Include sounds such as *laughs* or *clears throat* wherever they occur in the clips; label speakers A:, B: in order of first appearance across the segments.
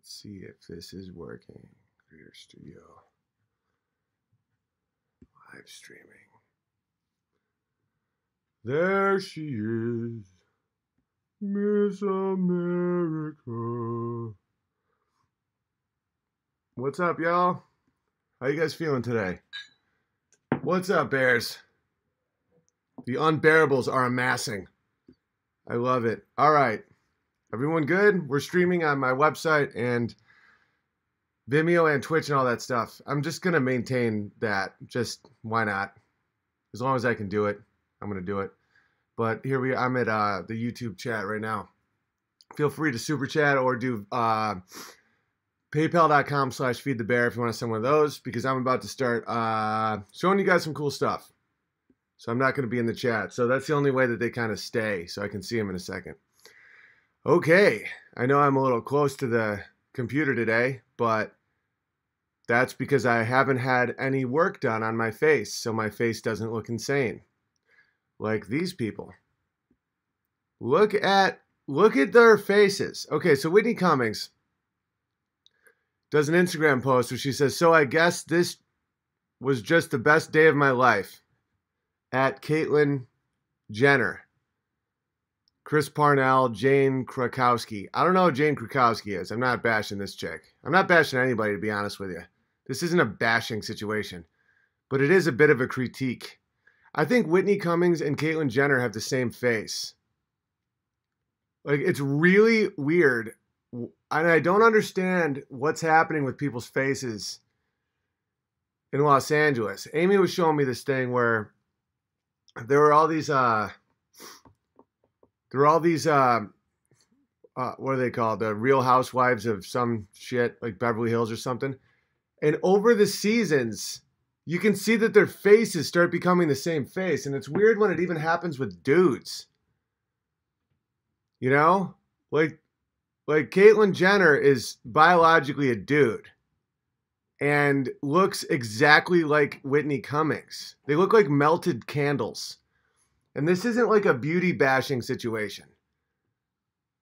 A: Let's see if this is working. Creator Studio. Live streaming. There she is. Miss America. What's up, y'all? How you guys feeling today? What's up, Bears? The unbearables are amassing. I love it. All right. Everyone good? We're streaming on my website and Vimeo and Twitch and all that stuff. I'm just going to maintain that. Just why not? As long as I can do it, I'm going to do it. But here we are. I'm at uh, the YouTube chat right now. Feel free to super chat or do uh, paypal.com slash feed the bear if you want to send one of those because I'm about to start uh, showing you guys some cool stuff. So I'm not going to be in the chat. So that's the only way that they kind of stay so I can see them in a second. Okay, I know I'm a little close to the computer today, but that's because I haven't had any work done on my face, so my face doesn't look insane. Like these people. Look at look at their faces. Okay, so Whitney Cummings does an Instagram post where she says, "So I guess this was just the best day of my life." At Caitlyn Jenner. Chris Parnell, Jane Krakowski. I don't know who Jane Krakowski is. I'm not bashing this chick. I'm not bashing anybody, to be honest with you. This isn't a bashing situation, but it is a bit of a critique. I think Whitney Cummings and Caitlyn Jenner have the same face. Like, it's really weird. And I don't understand what's happening with people's faces in Los Angeles. Amy was showing me this thing where there were all these uh there are all these uh, uh, what are they called? The Real Housewives of some shit like Beverly Hills or something. And over the seasons, you can see that their faces start becoming the same face, and it's weird when it even happens with dudes. You know, like like Caitlyn Jenner is biologically a dude and looks exactly like Whitney Cummings. They look like melted candles. And this isn't like a beauty bashing situation.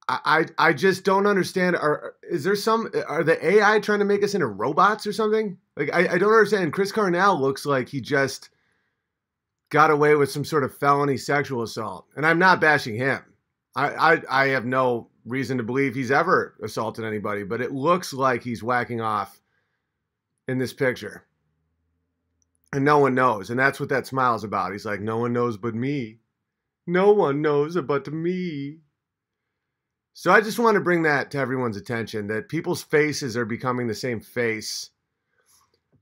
A: I, I, I just don't understand. Are is there some are the AI trying to make us into robots or something? Like I, I don't understand. Chris Cornell looks like he just got away with some sort of felony sexual assault. And I'm not bashing him. I, I I have no reason to believe he's ever assaulted anybody, but it looks like he's whacking off in this picture. And no one knows. And that's what that smile's about. He's like, no one knows but me. No one knows but me. So I just want to bring that to everyone's attention that people's faces are becoming the same face.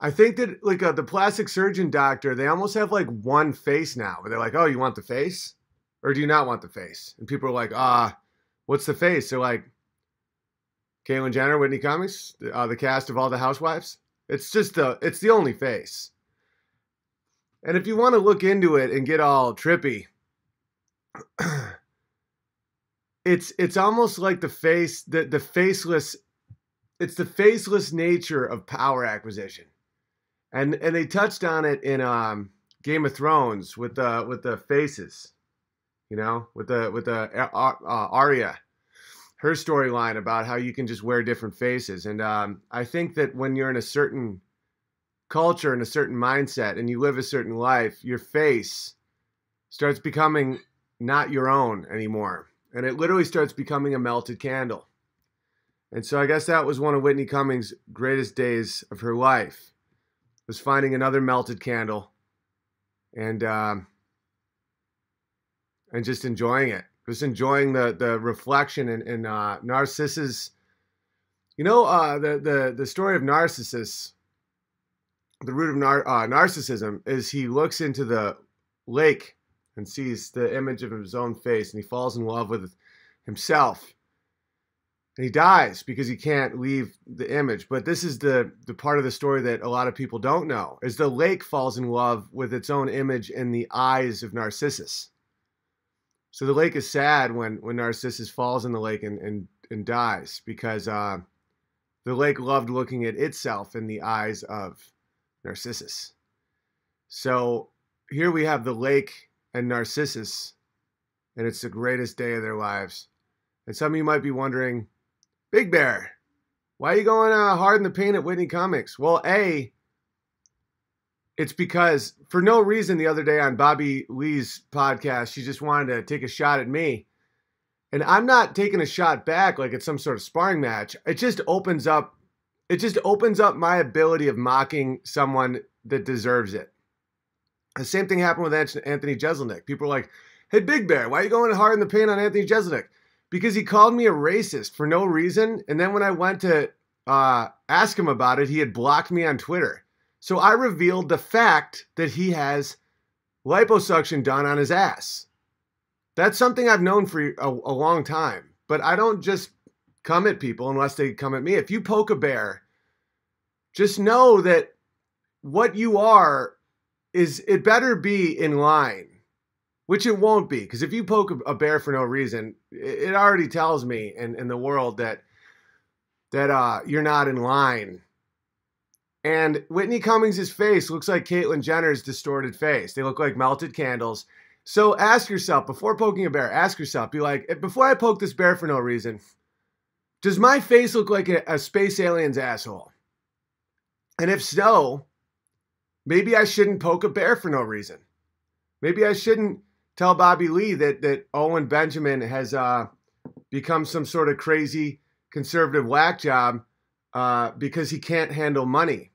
A: I think that like uh, the plastic surgeon doctor, they almost have like one face now. Where they're like, "Oh, you want the face, or do you not want the face?" And people are like, "Ah, what's the face?" They're like, "Caitlyn Jenner, Whitney Cummings, uh, the cast of all the Housewives." It's just the it's the only face. And if you want to look into it and get all trippy, *clears throat* it's it's almost like the face the the faceless it's the faceless nature of power acquisition. And and they touched on it in um Game of Thrones with the with the faces. You know, with the with the uh, uh, Arya her storyline about how you can just wear different faces. And um, I think that when you're in a certain culture and a certain mindset and you live a certain life, your face starts becoming not your own anymore. And it literally starts becoming a melted candle. And so I guess that was one of Whitney Cummings' greatest days of her life, was finding another melted candle and um, and just enjoying it. Just enjoying the the reflection in, in uh, Narcissus. You know uh, the the the story of Narcissus. The root of nar- uh, narcissism is he looks into the lake and sees the image of his own face and he falls in love with himself. And he dies because he can't leave the image. But this is the the part of the story that a lot of people don't know is the lake falls in love with its own image in the eyes of narcissus. So the lake is sad when when narcissus falls in the lake and and, and dies because uh, the lake loved looking at itself in the eyes of narcissus. So here we have the lake and Narcissus, and it's the greatest day of their lives. And some of you might be wondering, Big Bear, Why are you going uh, hard in the paint at Whitney Cummings? Well, A, it's because for no reason the other day on Bobby Lee's podcast, she just wanted to take a shot at me. And I'm not taking a shot back like it's some sort of sparring match. It just opens up it just opens up my ability of mocking someone that deserves it. The same thing happened with Anthony Jeselnik. People are like, "Hey, Big Bear, why are you going hard in the paint on Anthony Jeselnik?" Because he called me a racist for no reason, and then when I went to uh, ask him about it, he had blocked me on Twitter. So I revealed the fact that he has liposuction done on his ass. That's something I've known for a, a long time, but I don't just come at people unless they come at me. If you poke a bear, just know that what you are is it better be in line, which it won't be. Because if you poke a bear for no reason, it already tells me in, in the world that that uh, you're not in line and Whitney Cummings' face looks like Caitlyn Jenner's distorted face. They look like melted candles. So ask yourself before poking a bear, ask yourself, be like, before I poke this bear for no reason, does my face look like a, a space alien's asshole? And if so, maybe I shouldn't poke a bear for no reason. Maybe I shouldn't tell Bobby Lee that that Owen Benjamin has uh, become some sort of crazy conservative whack job uh, because he can't handle money.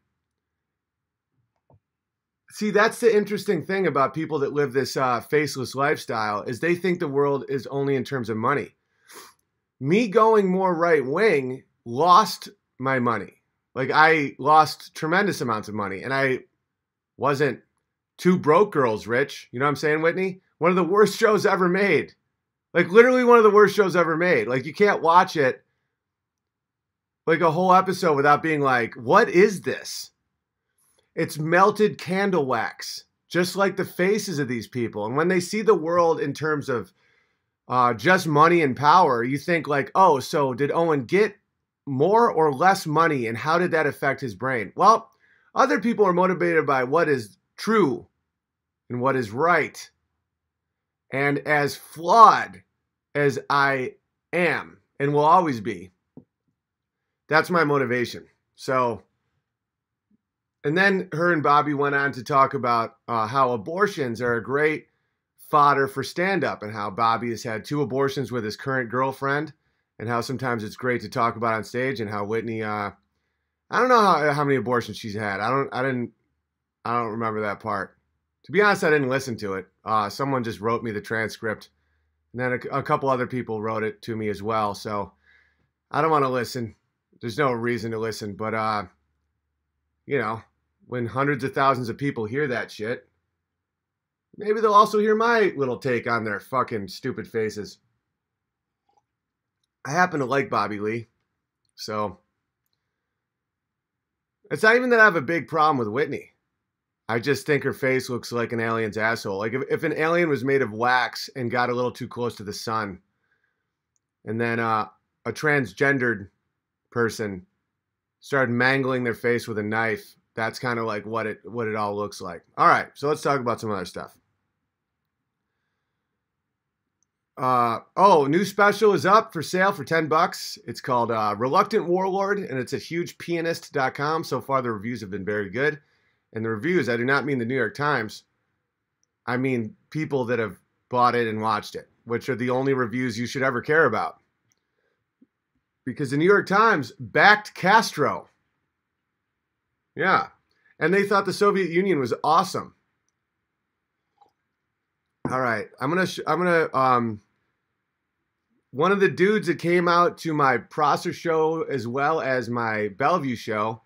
A: See that's the interesting thing about people that live this uh, faceless lifestyle is they think the world is only in terms of money. Me going more right wing lost my money. Like i lost tremendous amounts of money and i wasn't two broke girls rich. You know what i'm saying whitney? One of the worst *laughs* shows ever made. Like literally one of the worst shows ever made. Like you can't watch it like a whole episode without being like what is this? It's melted candle wax, just like the faces of these people. And when they see the world in terms of uh, just money and power, you think like, oh, so did Owen get more or less money, and how did that affect his brain? Well, other people are motivated by what is true and what is right. And as flawed as I am and will always be, that's my motivation. So and then her and Bobby went on to talk about uh, how abortions are a great fodder for stand up and how Bobby has had two abortions with his current girlfriend and how sometimes it's great to talk about on stage and how Whitney uh, I don't know how, how many abortions she's had. I don't I didn't I don't remember that part. To be honest, I didn't listen to it. Uh, someone just wrote me the transcript. And then a, a couple other people wrote it to me as well. So I don't want to listen. There's no reason to listen, but uh, you know, when hundreds of thousands of people hear that shit, maybe they'll also hear my little take on their fucking stupid faces. I happen to like Bobby Lee, so it's not even that I have a big problem with Whitney. I just think her face looks like an alien's asshole. Like if, if an alien was made of wax and got a little too close to the sun, and then uh, a transgendered person started mangling their face with a knife that's kind of like what it what it all looks like. All right, so let's talk about some other stuff. Uh, oh, new special is up for sale for 10 bucks. It's called uh, Reluctant Warlord, and it's at hugepianist.com. So far, the reviews have been very good. And the reviews, I do not mean the New York Times. I mean people that have bought it and watched it, which are the only reviews you should ever care about. Because the New York Times backed Castro. Yeah. And they thought the Soviet Union was awesome. All right. I'm to, sh- I'm to, um, one of the dudes that came out to my Prosser show as well as my Bellevue show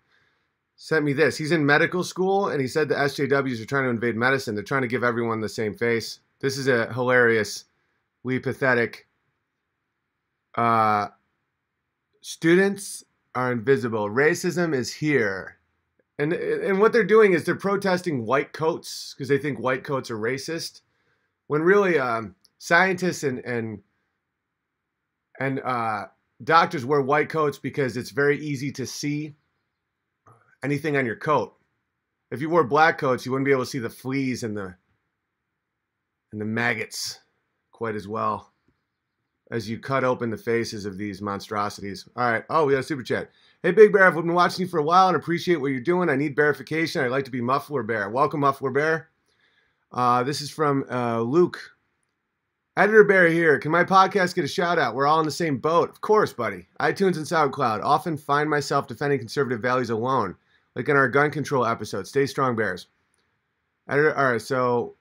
A: sent me this. He's in medical school and he said the SJWs are trying to invade medicine. They're trying to give everyone the same face. This is a hilariously pathetic. Uh, students are invisible. Racism is here. And and what they're doing is they're protesting white coats because they think white coats are racist, when really um, scientists and and and uh, doctors wear white coats because it's very easy to see anything on your coat. If you wore black coats, you wouldn't be able to see the fleas and the and the maggots quite as well. as you cut open the faces of these monstrosities. All right. Oh, we got a super chat. Hey, Big Bear, I've been watching you for a while and appreciate what you're doing. I need verification. I'd like to be Muffler Bear. Welcome, Muffler Bear. Uh, this is from uh, Luke. Editor Barry here. Can my podcast get a shout out? We're all in the same boat. Of course, buddy. iTunes and SoundCloud. Often find myself defending conservative values alone, like in our gun control episode. Stay strong, Bears. Editor, all right, so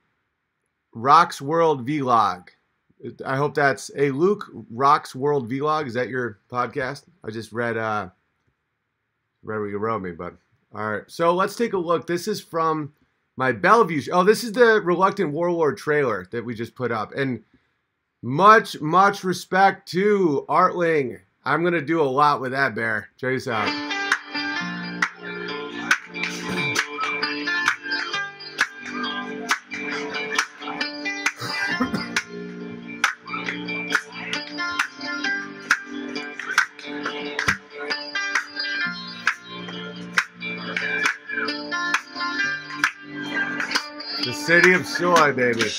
A: Rock's World Vlog. I hope that's a Luke Rock's World Vlog. Is that your podcast? I just read uh read what you wrote me, but all right. So let's take a look. This is from my Bellevue. Oh, this is the Reluctant Warlord trailer that we just put up. And much, much respect to Artling. I'm gonna do a lot with that bear. Check this out. City of soy, baby.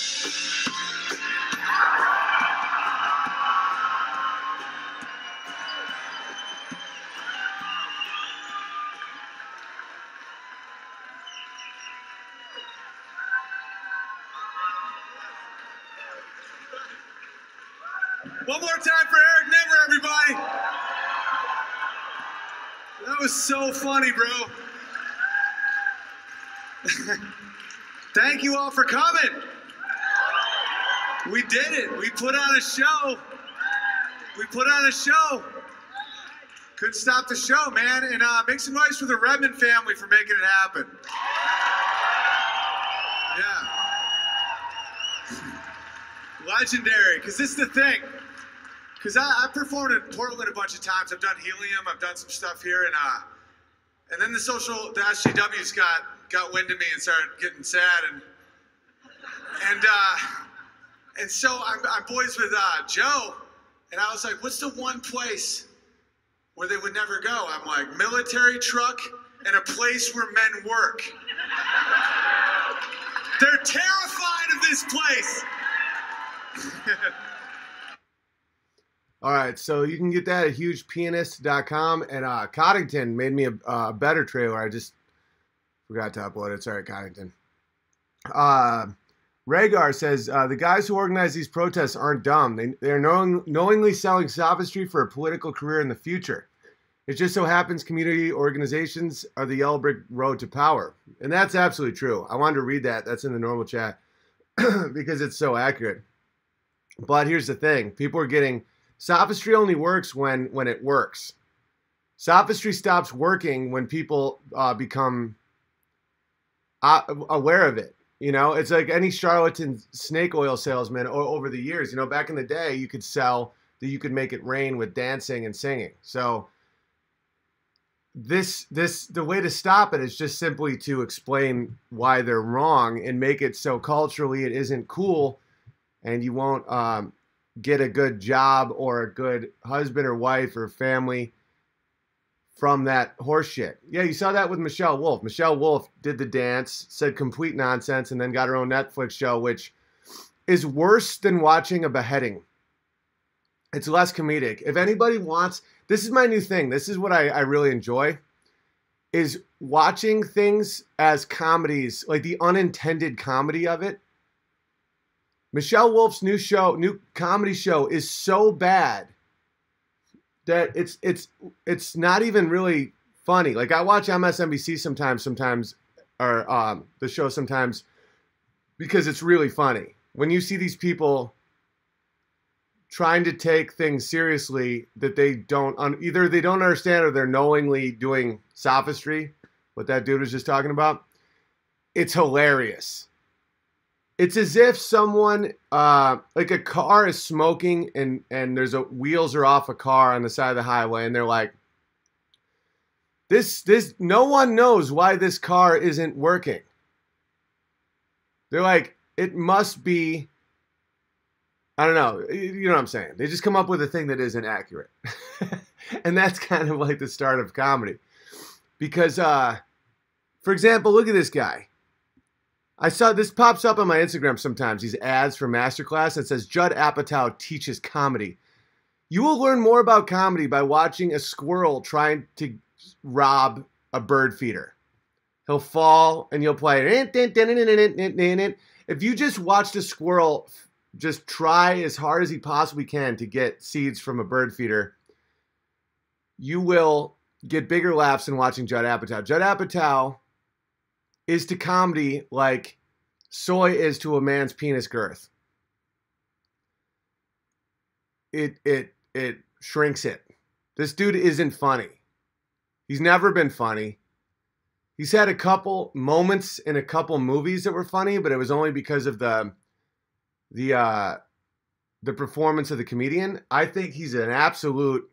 B: For coming. We did it. We put on a show. We put on a show. Couldn't stop the show, man. And uh, make some noise for the Redmond family for making it happen. Yeah. Legendary, because this is the thing. Because I, I performed in Portland a bunch of times. I've done Helium. I've done some stuff here, and uh, and then the social, the SJWs got got wind of me and started getting sad, and and uh, and so I'm, I'm boys with uh, Joe, and I was like, what's the one place where they would never go? I'm like, military truck and a place where men work. They're terrified of this place. *laughs*
A: All right, so you can get that at hugepianist.com. And uh, Coddington made me a, a better trailer. I just forgot to upload it. Sorry, Coddington. Uh, Rhaegar says uh, the guys who organize these protests aren't dumb. They, they're knowing, knowingly selling sophistry for a political career in the future. It just so happens community organizations are the yellow brick road to power. And that's absolutely true. I wanted to read that. That's in the normal chat *clears throat* because it's so accurate. But here's the thing people are getting sophistry only works when when it works. Sophistry stops working when people uh, become uh, aware of it. You know, it's like any charlatan snake oil salesman over the years. You know, back in the day, you could sell that you could make it rain with dancing and singing. So this this the way to stop it is just simply to explain why they're wrong and make it so culturally it isn't cool, and you won't um, get a good job or a good husband or wife or family from that horseshit. Yeah, you saw that with Michelle Wolf. Michelle Wolf did the dance, said complete nonsense, and then got her own Netflix show, which is worse than watching a beheading. It's less comedic. If anybody wants, this is my new thing. This is what I, I really enjoy is watching things as comedies, like the unintended comedy of it. Michelle Wolf's new show, new comedy show is so bad that it's it's it's not even really funny. Like I watch MSNBC sometimes, sometimes, or um, the show sometimes because it's really funny. When you see these people trying to take things seriously that they don't un- either they don't understand or they're knowingly doing sophistry, what that dude was just talking about. It's hilarious. It's as if someone, uh, like a car is smoking and and there's a wheels are off a car on the side of the highway, and they're like, this this no one knows why this car isn't working. They're like, it must be. I don't know. You know what I'm saying? They just come up with a thing that isn't accurate, *laughs* and that's kind of like the start of comedy. Because, uh, for example, look at this guy. I saw this pops up on my Instagram sometimes. These ads for Masterclass that says Judd Apatow teaches comedy.
C: You will learn more about comedy by watching a squirrel trying to rob a bird feeder. He'll fall and you'll play. If you just watched a squirrel just try as hard as he possibly can to get seeds from a bird feeder, you will get bigger laughs than watching Judd Apatow. Judd Apatow is to comedy like soy is to a man's penis girth. It it it shrinks it. This dude isn't funny. He's never been funny. He's had a couple moments in a couple movies that were funny, but it was only because of the the uh the performance of the comedian. I think he's an absolute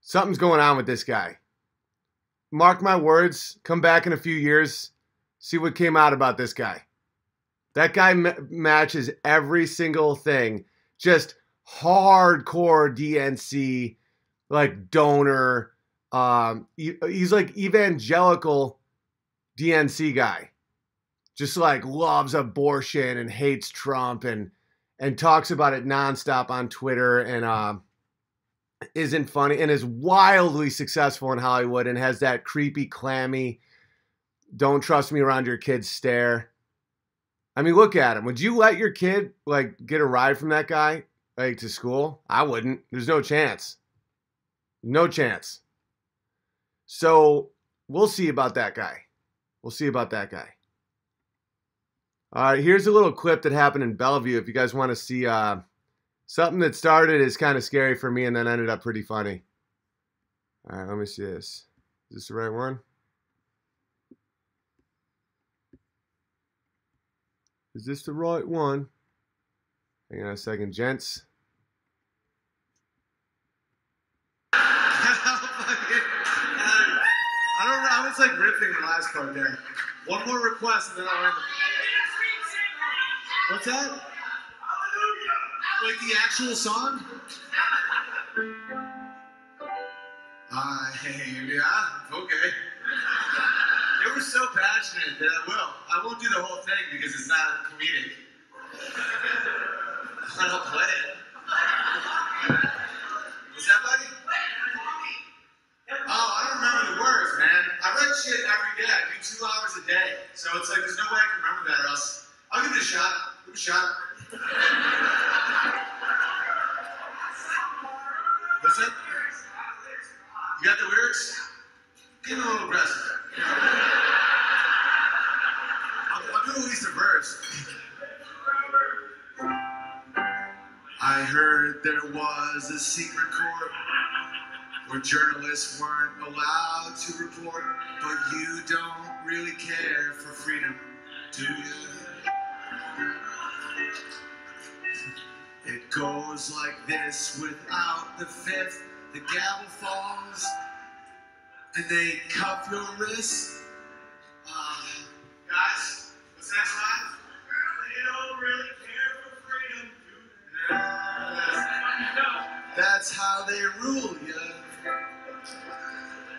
C: something's going on with this guy. Mark my words, come back in a few years, see what came out about this guy. That guy m- matches every single thing. Just hardcore DNC, like donor. Um, he, he's like evangelical DNC guy. Just like loves abortion and hates Trump and and talks about it nonstop on Twitter and um isn't funny and is wildly successful in Hollywood and has that creepy, clammy, don't trust me around your kids stare. I mean, look at him. Would you let your kid like get a ride from that guy like to school? I wouldn't. There's no chance. No chance. So we'll see about that guy. We'll see about that guy. All right, here's a little clip that happened in Bellevue. If you guys want to see uh, something that started is kind of scary for me and then ended up pretty funny. All right, let me see this. Is this the right one? Is this the right one? Hang on a second, gents. *laughs*
A: I don't know. I was like riffing the last part there. One more request and then I'll end. What's that? Like the actual song? Ah, I yeah, okay. They were so passionate that I will. I won't do the whole thing because it's not comedic. I'll play it. What's that, buddy? Oh, I don't remember the words, man. I write shit every day. I do two hours a day. So it's like there's no way I can remember that or else I'll give it a shot. Give it a shot. What's that? You got the lyrics? Get a little aggressive. I'll, I'll do at least a verse. I heard there was a secret court where journalists weren't allowed to report, but you don't really care for freedom, do you? It goes like this without the fifth, the gavel falls, and they cuff your wrist. Uh, guys, what's that line? They don't really care for freedom, do? That's how they rule you.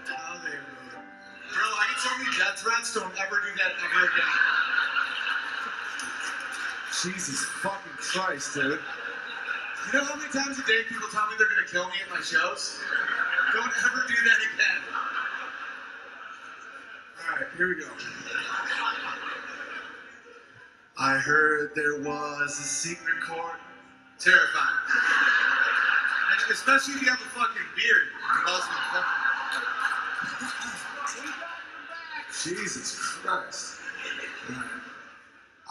A: How they rule. Bro, I can tell you death threats. Don't ever do that ever again. Jesus fucking Christ, dude. You know how many times a day people tell me they're gonna kill me at my shows? Don't ever do that again. Alright, here we go. I heard there was a secret court. Terrifying. And especially if you have a fucking beard. Jesus Christ.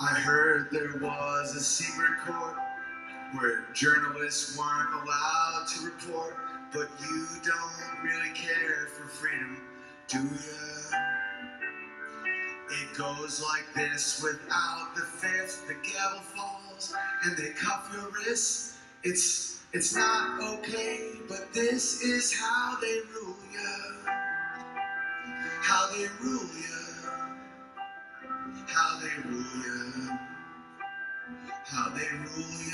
A: I heard there was a secret court where journalists weren't allowed to report, but you don't really care for freedom, do you? It goes like this without the fifth, the gavel falls, and they cuff your wrists. It's it's not okay, but this is how they rule you. How they rule you. How they rule you. Rule you.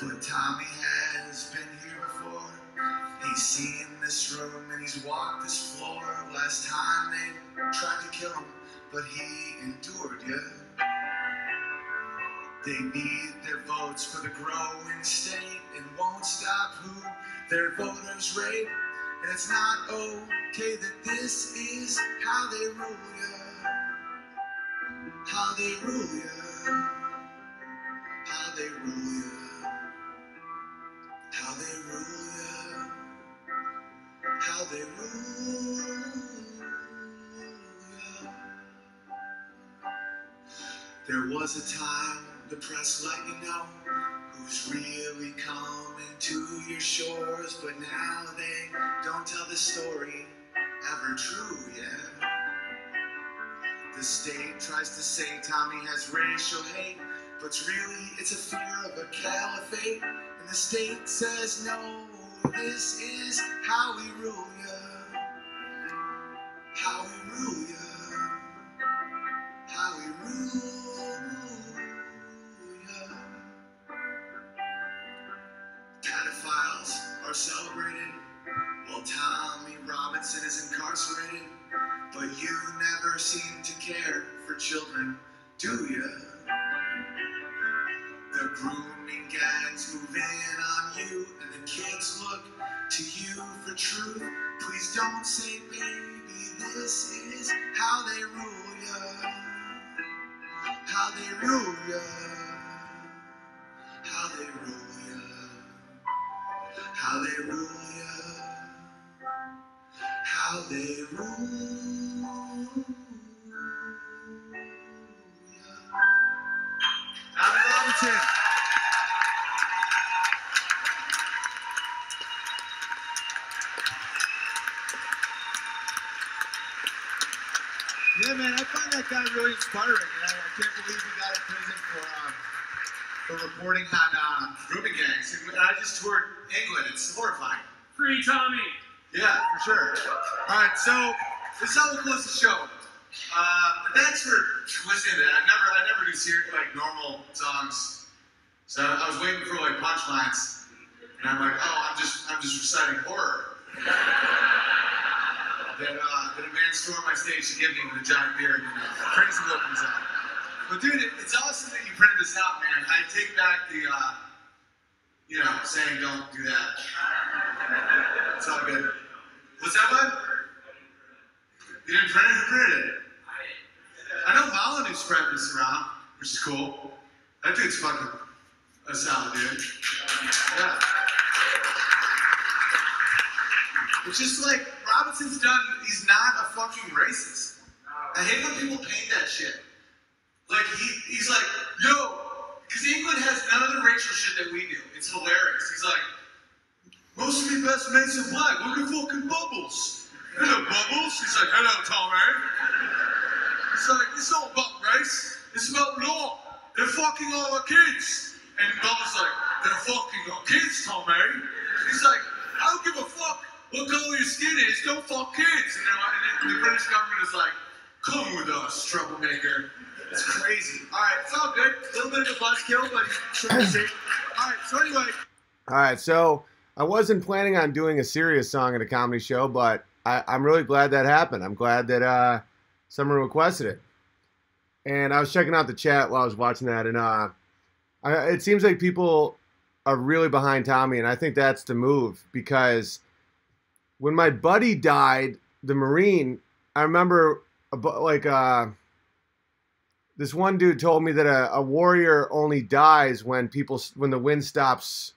A: But Tommy has been here before. He's seen this room and he's walked this floor. Last time they tried to kill him, but he endured, yeah. They need their votes for the growing state and won't stop who their voters rape. And it's not okay that this is how they rule ya. How they rule ya. How they rule ya. How they rule ya. How they rule ya. There was a time the press let you know who's really coming to your shores, but now they don't tell the story ever true, yeah. The state tries to say Tommy has racial hate, but really it's a fear of a caliphate. And the state says no, this is how we rule ya. How we rule ya. How we rule are celebrated while Tommy Robinson is incarcerated. But you never seem to care for children, do ya? The grooming gangs move in on you, and the kids look to you for truth. Please don't say, baby, this is how they rule ya. How they rule ya. How they rule. They rule ya. Tommy Robinson. Yeah, man, I find that guy really inspiring, and I, I can't believe he got in prison for um, for reporting on uh, grooming gangs. And I just toured England. It's horrifying.
D: Free Tommy.
A: Yeah, for sure. All right, so this is how we'll close the show. Uh, thanks for listening to that. I never, I never do serious, like normal songs. So I was waiting for like punchlines, and I'm like, oh, I'm just, I'm just reciting horror. then, uh, then a man stormed my stage to give me with a giant beard, and a crazy look. But dude, it, it's awesome that you printed this out, man. I take back the, uh, you know, saying don't do that. It's all good. What's that what? You didn't print it? Who printed it? I know Molyneux spread this around, which is cool. That dude's fucking a solid dude. Yeah. It's just like Robinson's done, he's not a fucking racist. I hate when people paint that shit. Like he, he's like, yo, because England has none of the racial shit that we do. It's hilarious. He's like, most of your best mates are black. Look at fucking Bubbles. Hello, Bubbles. He's like, hello, Tommy. Eh? He's like, it's not about race. It's about law. They're fucking all our kids. And Bubbles like, they're fucking our kids, Tommy. Eh? He's like, I don't give a fuck what color your skin is. Don't fuck kids. And, then, and the British government is like, come with us, troublemaker. It's crazy. All right, it's all good. A little bit of a buzzkill, but. All right, so anyway.
E: All right, so I wasn't planning on doing a serious song at a comedy show, but I, I'm really glad that happened. I'm glad that uh, someone requested it. And I was checking out the chat while I was watching that, and uh, I, it seems like people are really behind Tommy, and I think that's the move because when my buddy died, the Marine, I remember like uh, this one dude told me that a, a warrior only dies when people when the wind stops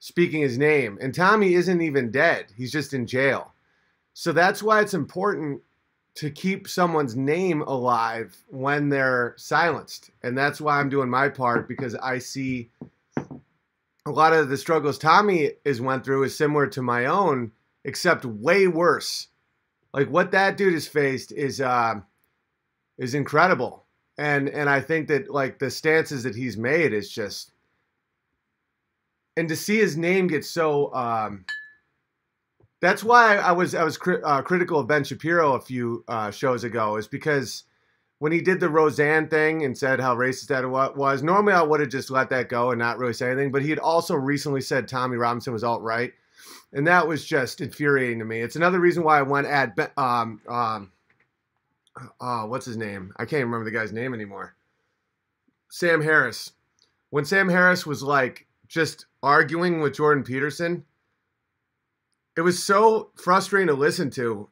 E: speaking his name. And Tommy isn't even dead. He's just in jail. So that's why it's important to keep someone's name alive when they're silenced. And that's why I'm doing my part because I see a lot of the struggles Tommy has went through is similar to my own, except way worse. Like what that dude has faced is uh, is incredible. And and I think that like the stances that he's made is just and to see his name get so um, that's why I was I was cri- uh, critical of Ben Shapiro a few uh, shows ago is because when he did the Roseanne thing and said how racist that wa- was, normally I would have just let that go and not really say anything. But he had also recently said Tommy Robinson was alt right,
A: and that was just infuriating to me. It's another reason why I went at um um uh, what's his name? I can't remember the guy's name anymore. Sam Harris. When Sam Harris was like just arguing with Jordan Peterson, it was so frustrating to listen to.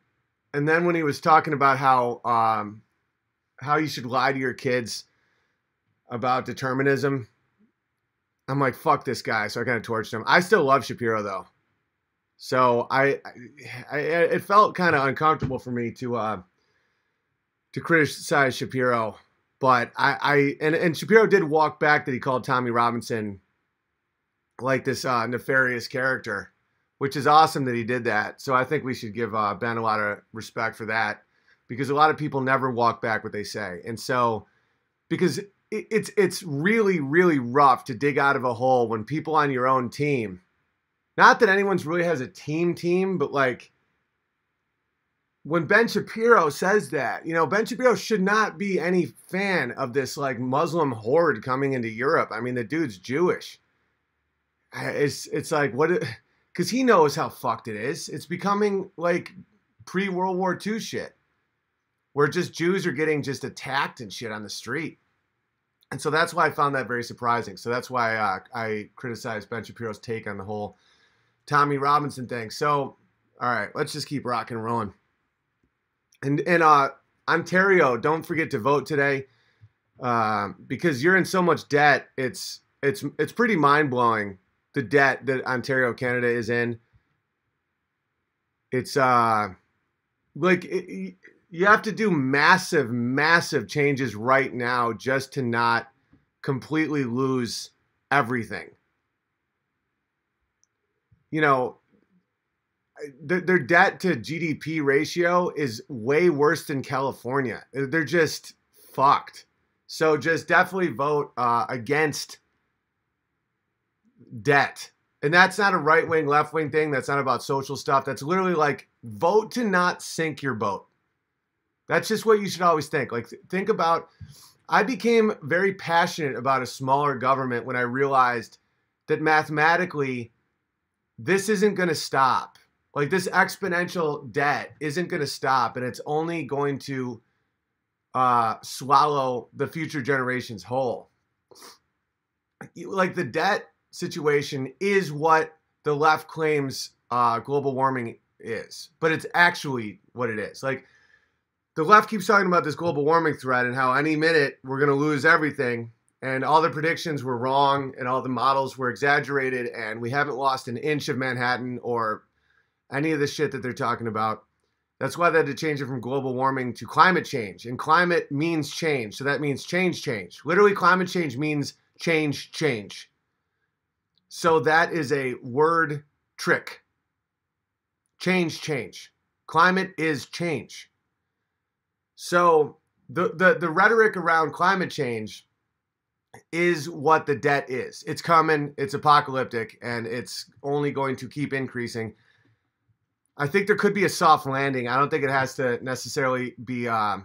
A: And then when he was talking about how um, how you should lie to your kids about determinism, I'm like, fuck this guy. So I kind of torched him. I still love Shapiro though. So I, I, I it felt kind of uncomfortable for me to uh, to criticize Shapiro, but I, I and, and Shapiro did walk back that he called Tommy Robinson like this uh, nefarious character, which is awesome that he did that. So I think we should give uh, Ben a lot of respect for that because a lot of people never walk back what they say, and so because it, it's it's really really rough to dig out of a hole when people on your own team, not that anyone's really has a team team, but like when Ben Shapiro says that, you know, Ben Shapiro should not be any fan of this like Muslim horde coming into Europe. I mean, the dude's Jewish. It's it's like what *laughs* because he knows how fucked it is. It's becoming like pre World War II shit, where just Jews are getting just attacked and shit on the street. And so that's why I found that very surprising. So that's why uh, I criticized Ben Shapiro's take on the whole Tommy Robinson thing. So, all right, let's just keep rocking and rolling. And and uh, Ontario, don't forget to vote today uh, because you're in so much debt. It's it's it's pretty mind blowing the debt that Ontario, Canada is in. It's uh like it, you have to do massive, massive changes right now just to not completely lose everything. You know, their debt to GDP ratio is way worse than California. They're just fucked. So just definitely vote uh, against debt. And that's not a right wing, left wing thing. That's not about social stuff. That's literally like vote to not sink your boat. That's just what you should always think. Like, think about. I became very passionate about a smaller government when I realized that mathematically, this isn't going to stop. Like, this exponential debt isn't going to stop, and it's only going to uh, swallow the future generations whole. Like, the debt situation is what the left claims uh, global warming is, but it's actually what it is. Like the left keeps talking about this global warming threat and how any minute we're going to lose everything, and all the predictions were wrong, and all the models were exaggerated, and we haven't lost an inch of Manhattan or any of the shit that they're talking about. That's why they had to change it from global warming to climate change. And climate means change. So that means change, change. Literally, climate change means change, change. So that is a word trick. Change, change. Climate is change. So the, the, the rhetoric around climate change is what the debt is. It's coming, it's apocalyptic, and it's only going to keep increasing. I think there could be a soft landing. I don't think it has to necessarily be uh,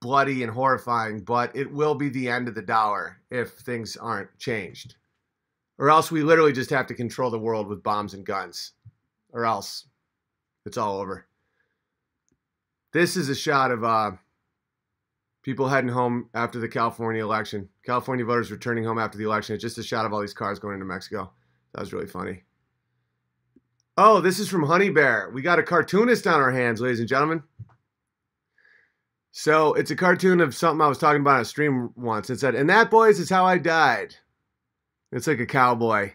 A: bloody and horrifying, but it will be the end of the dollar if things aren't changed or else we literally just have to control the world with bombs and guns, or else it's all over. This is a shot of uh, people heading home after the California election. California voters returning home after the election. It's just a shot of all these cars going into Mexico. That was really funny. Oh, this is from Honey Bear. We got a cartoonist on our hands, ladies and gentlemen. So it's a cartoon of something I was talking about on a stream once. It said, and that, boys, is how I died. It's like a cowboy.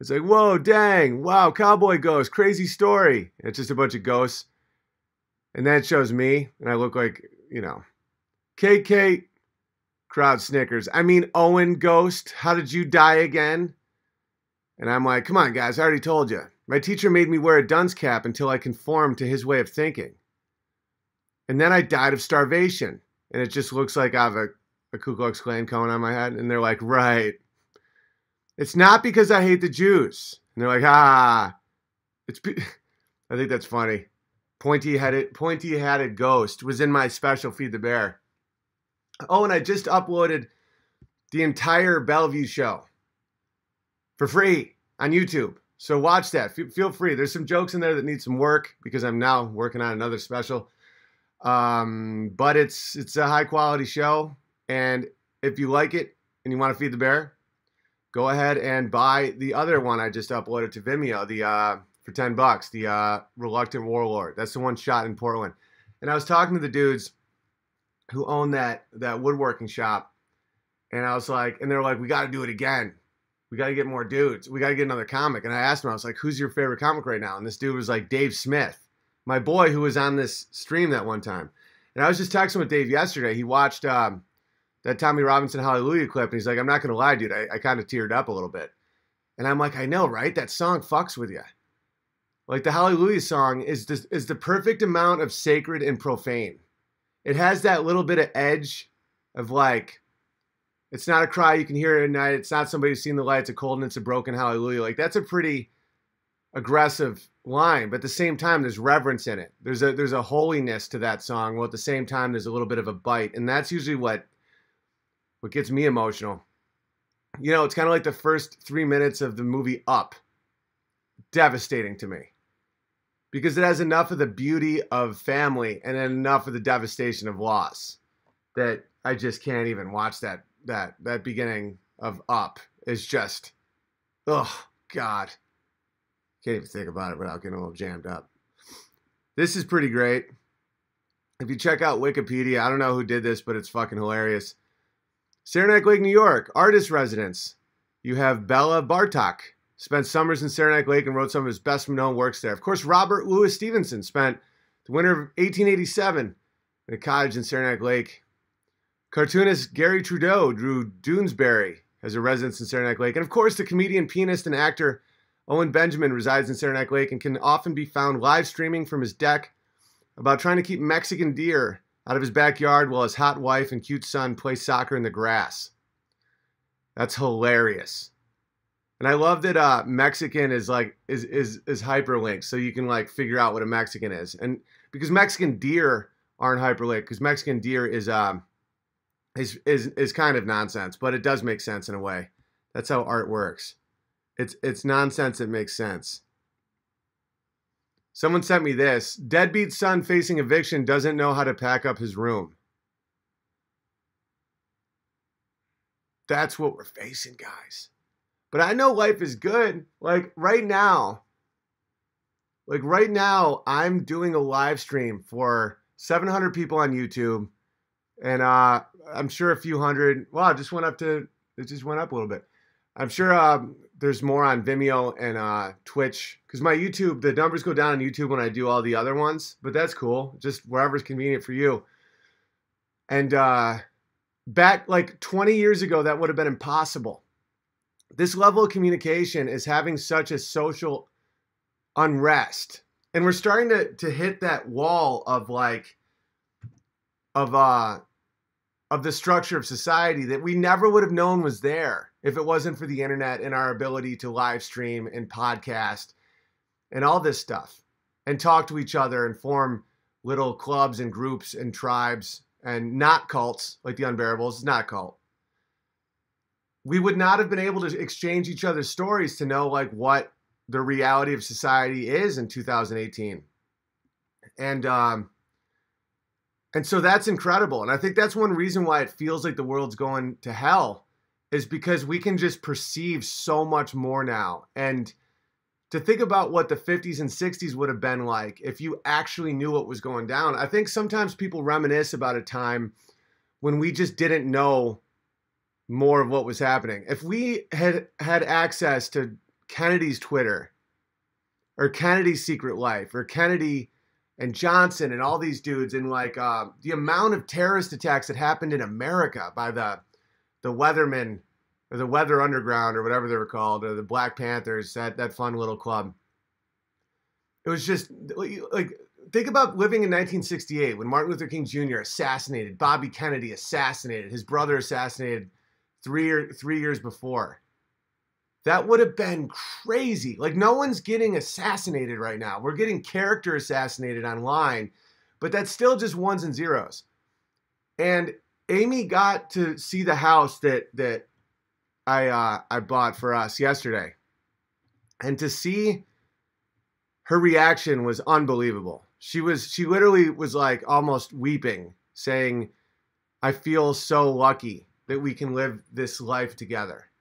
A: It's like, whoa, dang, wow, cowboy ghost, crazy story. it's just a bunch of ghosts. And then it shows me, and I look like, you know, KK, crowd snickers. I mean, Owen Ghost, how did you die again? And I'm like, come on, guys, I already told you. My teacher made me wear a dunce cap until I conformed to his way of thinking. And then I died of starvation. And it just looks like I have a, a Ku Klux Klan cone on my head. And they're like, right. It's not because I hate the Jews. And they're like, ah, it's. *laughs* I think that's funny. Pointy headed, pointy headed ghost was in my special feed the bear. Oh, and I just uploaded the entire Bellevue show for free on YouTube. So watch that. F- feel free. There's some jokes in there that need some work because I'm now working on another special. Um, but it's it's a high quality show, and if you like it and you want to feed the bear, go ahead and buy the other one I just uploaded to Vimeo. The uh, for ten bucks, the uh, Reluctant Warlord. That's the one shot in Portland. And I was talking to the dudes who own that that woodworking shop, and I was like, and they're like, we got to do it again we got to get more dudes. We got to get another comic. And I asked him, I was like, who's your favorite comic right now? And this dude was like, Dave Smith, my boy who was on this stream that one time. And I was just texting with Dave yesterday. He watched um, that Tommy Robinson Hallelujah clip. And he's like, I'm not going to lie, dude. I, I kind of teared up a little bit. And I'm like, I know, right? That song fucks with you. Like the Hallelujah song is the, is the perfect amount of sacred and profane. It has that little bit of edge of like, it's not a cry you can hear at night. It's not somebody who's seen the lights. A cold and it's a broken hallelujah. Like that's a pretty aggressive line, but at the same time, there's reverence in it. There's a there's a holiness to that song. Well, at the same time, there's a little bit of a bite, and that's usually what what gets me emotional. You know, it's kind of like the first three minutes of the movie Up. Devastating to me because it has enough of the beauty of family and enough of the devastation of loss that I just can't even watch that that that beginning of Up is just, oh God, can't even think about it without getting a little jammed up. This is pretty great. If you check out Wikipedia, I don't know who did this, but it's fucking hilarious. Saranac Lake, New York, artist residence. You have Bela Bartok, spent summers in Saranac Lake and wrote some of his best known works there. Of course, Robert Louis Stevenson spent the winter of 1887 in a cottage in Saranac Lake Cartoonist Garry Trudeau drew Doonesbury as a residence in Saranac Lake. And of course, the comedian, pianist, and actor Owen Benjamin resides in Saranac Lake and can often be found live streaming from his deck about trying to keep Mexican deer out of his backyard while his hot wife and cute son play soccer in the grass. That's hilarious. And I love that uh, Mexican is like is is is hyperlinked, so you can like figure out what a Mexican is. And because Mexican deer aren't hyperlinked, because Mexican deer is um is is is kind of nonsense, but it does make sense in a way. That's how art works. It's it's nonsense that makes sense. Someone sent me this. Deadbeat son facing eviction doesn't know how to pack up his room. That's what we're facing, guys. But I know life is good. Like right now, like right now, I'm doing a live stream for 700 people on YouTube and uh, I'm sure a few hundred. Well, it just went up to it just went up a little bit. I'm sure um, there's more on Vimeo and uh, Twitch because my YouTube the numbers go down on YouTube when I do all the other ones, but that's cool. Just wherever's convenient for you. And uh, back like 20 years ago, that would have been impossible. This level of communication is having such a social unrest, and we're starting to to hit that wall of like of uh of the structure of society that we never would have known was there if it wasn't for the internet and our ability to live stream and podcast and all this stuff and talk to each other and form little clubs and groups and tribes and not cults like the unbearables it's not cult. We would not have been able to exchange each other's stories to know like what the reality of society is in 2018 and um and so that's incredible. And I think that's one reason why it feels like the world's going to hell is because we can just perceive so much more now. And to think about what the 50s and 60s would have been like if you actually knew what was going down. I think sometimes people reminisce about a time when we just didn't know more of what was happening. If we had had access to Kennedy's Twitter or Kennedy's secret life or Kennedy and Johnson and all these dudes and like uh, the amount of terrorist attacks that happened in America by the the Weathermen or the Weather Underground or whatever they were called or the Black Panthers that that fun little club. It was just like think about living in 1968 when Martin Luther King Jr. assassinated, Bobby Kennedy assassinated, his brother assassinated three or three years before. That would have been crazy. Like, no one's getting assassinated right now. We're getting character assassinated online, but that's still just ones and zeros. And Amy got to see the house that that I uh, I bought for us yesterday, And to see her reaction was unbelievable. She was she literally was like almost weeping, saying, "I feel so lucky that we can live this life together."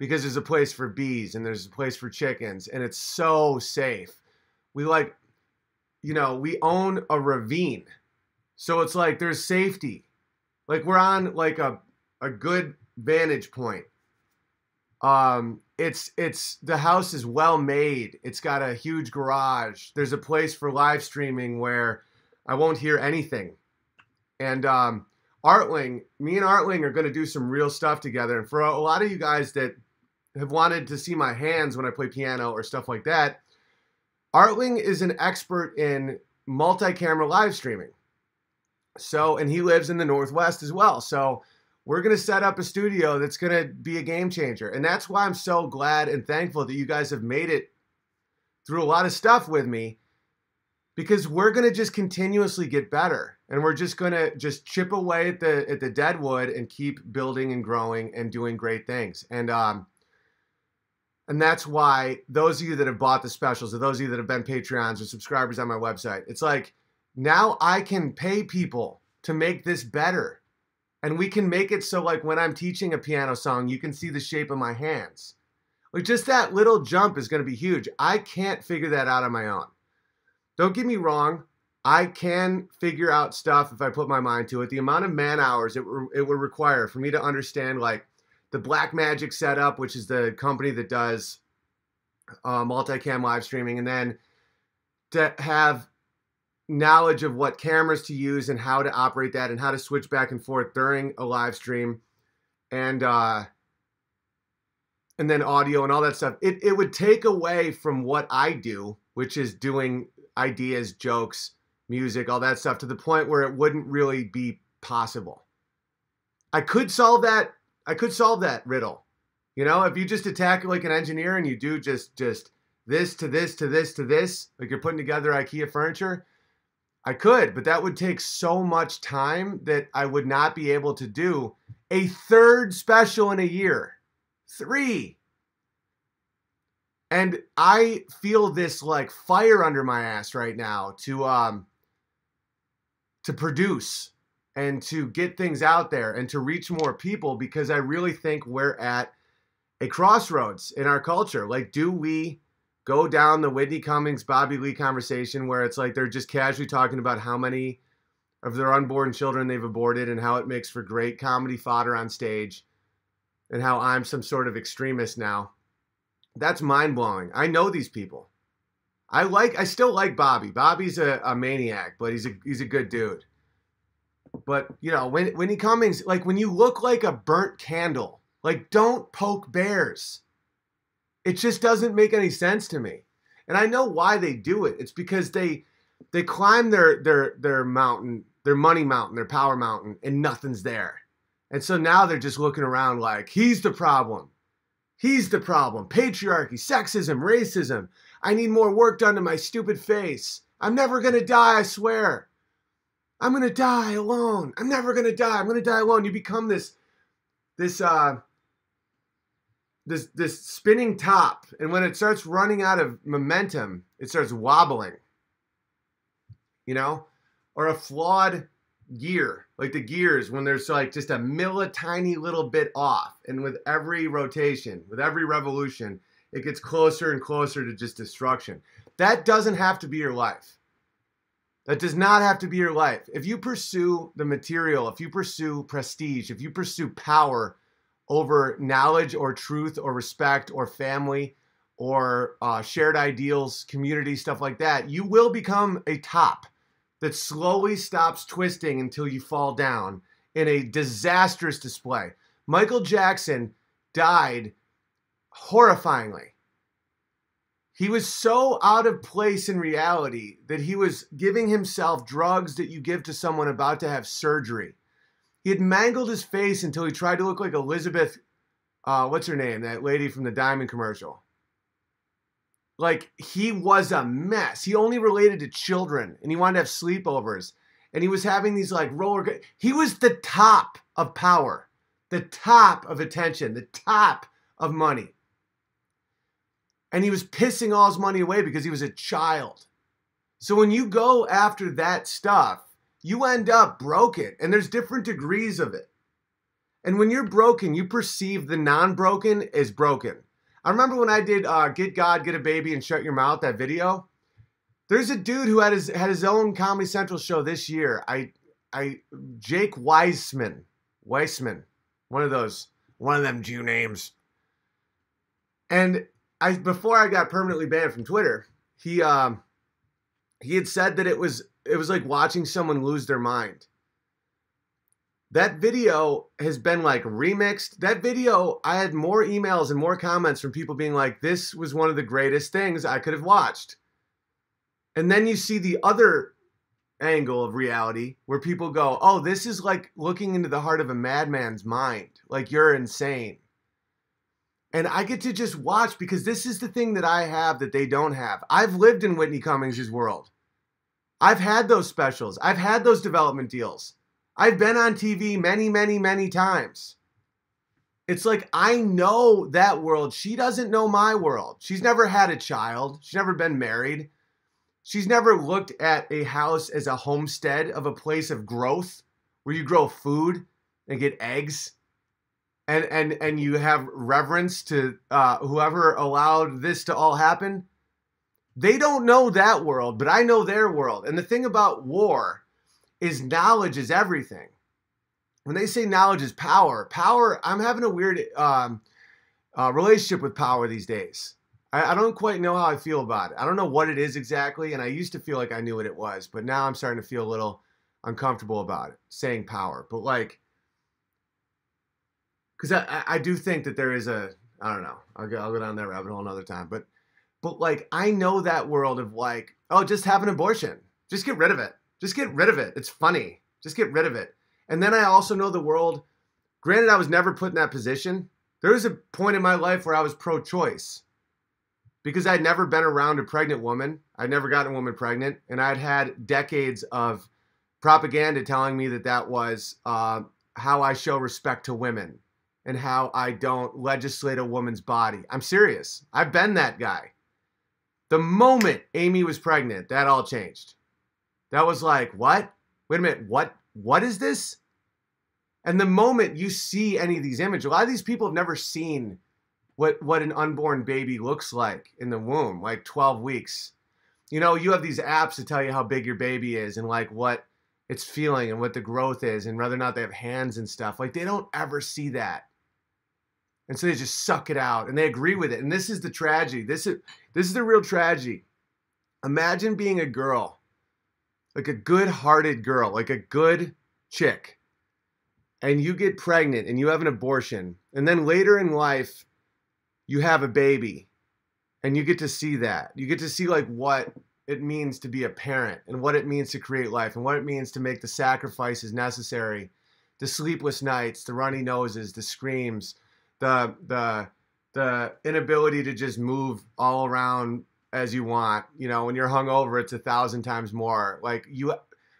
A: Because there's a place for bees and there's a place for chickens and it's so safe. We like you know, we own a ravine. So it's like there's safety. Like we're on like a a good vantage point. Um it's it's the house is well made. It's got a huge garage. There's a place for live streaming where I won't hear anything. And um Artling, me and Artling are going to do some real stuff together. And for a lot of you guys that have wanted to see my hands when I play piano or stuff like that, Artling is an expert in multi-camera live streaming. So, and he lives in the Northwest as well. So, we're going to set up a studio that's going to be a game changer. And that's why I'm so glad and thankful that you guys have made it through a lot of stuff with me because we're going to just continuously get better and we're just going to just chip away at the at the dead wood and keep building and growing and doing great things. And um and that's why those of you that have bought the specials or those of you that have been Patreons or subscribers on my website, it's like now I can pay people to make this better and we can make it so like when I'm teaching a piano song, you can see the shape of my hands. Like just that little jump is going to be huge. I can't figure that out on my own. Don't get me wrong. I can figure out stuff if I put my mind to it. The amount of man hours it, it would require for me to understand like the Blackmagic setup, which is the company that does uh, multicam live streaming, and then to have knowledge of what cameras to use and how to operate that and how to switch back and forth during a live stream and uh and then audio and all that stuff it, it would take away from what i do which is doing ideas jokes music all that stuff to the point where it wouldn't really be possible. I could solve that i could solve that riddle you know if you just attack like an engineer and you do just just this to this to this to this like you're putting together ikea furniture I could, but that would take so much time that I would not be able to do a third special in a year. Three. And I feel this like fire under my ass right now to um to produce and to get things out there and to reach more people because I really think we're at a crossroads in our culture. Like do we go down the Whitney Cummings, Bobby Lee conversation where it's like they're just casually talking about how many of their unborn children they've aborted and how it makes for great comedy fodder on stage and how I'm some sort of extremist now. That's mind blowing. I know these people. I like I still like Bobby. Bobby's a, a maniac, but he's a he's a good dude. But you know, when Whitney Cummings, like when you look like a burnt candle, like don't poke bears. It just doesn't make any sense to me. And I know why they do it. It's because they they climb their their their mountain, their money mountain, their power mountain, and nothing's there. And so now they're just looking around like he's the problem. He's the problem. Patriarchy, sexism, racism. I need more work done to my stupid face. I'm never gonna die, I swear. I'm gonna die alone. I'm never gonna die. I'm gonna die alone. You become this this uh this this spinning top, and when it starts running out of momentum, it starts wobbling. You know, or a flawed gear, like the gears when there's like just a milli tiny little bit off, and with every rotation, with every revolution, it gets closer and closer to just destruction. That doesn't have to be your life. That does not have to be your life. If you pursue the material, if you pursue prestige, if you pursue power, over knowledge or truth or respect or family or uh, shared ideals, community, stuff like that, you will become a top that slowly stops twisting until you fall down in a disastrous display. Michael Jackson died horrifyingly. He was so out of place in reality that he was giving himself drugs that you give to someone about to have surgery. He had mangled his face until he tried to look like Elizabeth. Uh, what's her name? That lady from the Diamond commercial. Like he was a mess. He only related to children, and he wanted to have sleepovers, and he was having these like roller. He was the top of power, the top of attention, the top of money. And he was pissing all his money away because he was a child. So when you go after that stuff, you end up broken. And there's different degrees of it. And when you're broken, you perceive the non broken as broken. I remember when I did uh, Get God, Get a Baby, and Shut Your Mouth, that video. There's a dude who had his had his own Comedy Central show this year. I I Jake Weisman. Weisman. One of those, one of them Jew names. And I before I got permanently banned from Twitter, he um he had said that it was it was like watching someone lose their mind. That video has been like remixed. That video, I had more emails and more comments from people being like, this was one of the greatest things I could have watched. And then you see the other angle of reality where people go, oh, this is like looking into the heart of a madman's mind. Like you're insane. And I get to just watch because this is the thing that I have that they don't have. I've lived in Whitney Cummings' world. I've had those specials, I've had those development deals. I've been on TV many, many, many times. It's like I know that world. She doesn't know my world. She's never had a child. She's never been married. She's never looked at a house as a homestead of a place of growth where you grow food and get eggs and and and you have reverence to uh, whoever allowed this to all happen. They don't know that world, but I know their world. And the thing about war is knowledge is everything. When they say knowledge is power, power, I'm having a weird um, uh, relationship with power these days. I, I don't quite know how I feel about it. I don't know what it is exactly, and I used to feel like I knew what it was, but now I'm starting to feel a little uncomfortable about it, saying power. But like, because I, I do think that there is a, I don't know, I'll go, I'll go down that rabbit hole another time, but, but like, I know that world of like, oh, just have an abortion, just get rid of it just get rid of it. It's funny. Just get rid of it. And then I also know the world. Granted, I was never put in that position. There was a point in my life where I was pro choice because I'd never been around a pregnant woman. I'd never gotten a woman pregnant. And I'd had decades of propaganda telling me that that was uh, how I show respect to women and how I don't legislate a woman's body. I'm serious. I've been that guy. The moment Amy was pregnant, that all changed that was like, what? Wait a minute, what? What is this? And the moment you see any of these images, a lot of these people have never seen what what an unborn baby looks like in the womb, like 12 weeks. You know, you have these apps to tell you how big your baby is and like what it's feeling and what the growth is and whether or not they have hands and stuff. Like they don't ever see that. And so they just suck it out and they agree with it. And this is the tragedy. This is this is the real tragedy. Imagine being a girl like a good-hearted girl, like a good chick, and you get pregnant and you have an abortion, and then later in life you have a baby and you get to see that. You get to see like what it means to be a parent and what it means to create life and what it means to make the sacrifices necessary, the sleepless nights, the runny noses, the screams, the the the inability to just move all around as you want. You know, when you're hungover, it's a thousand times more. Like you,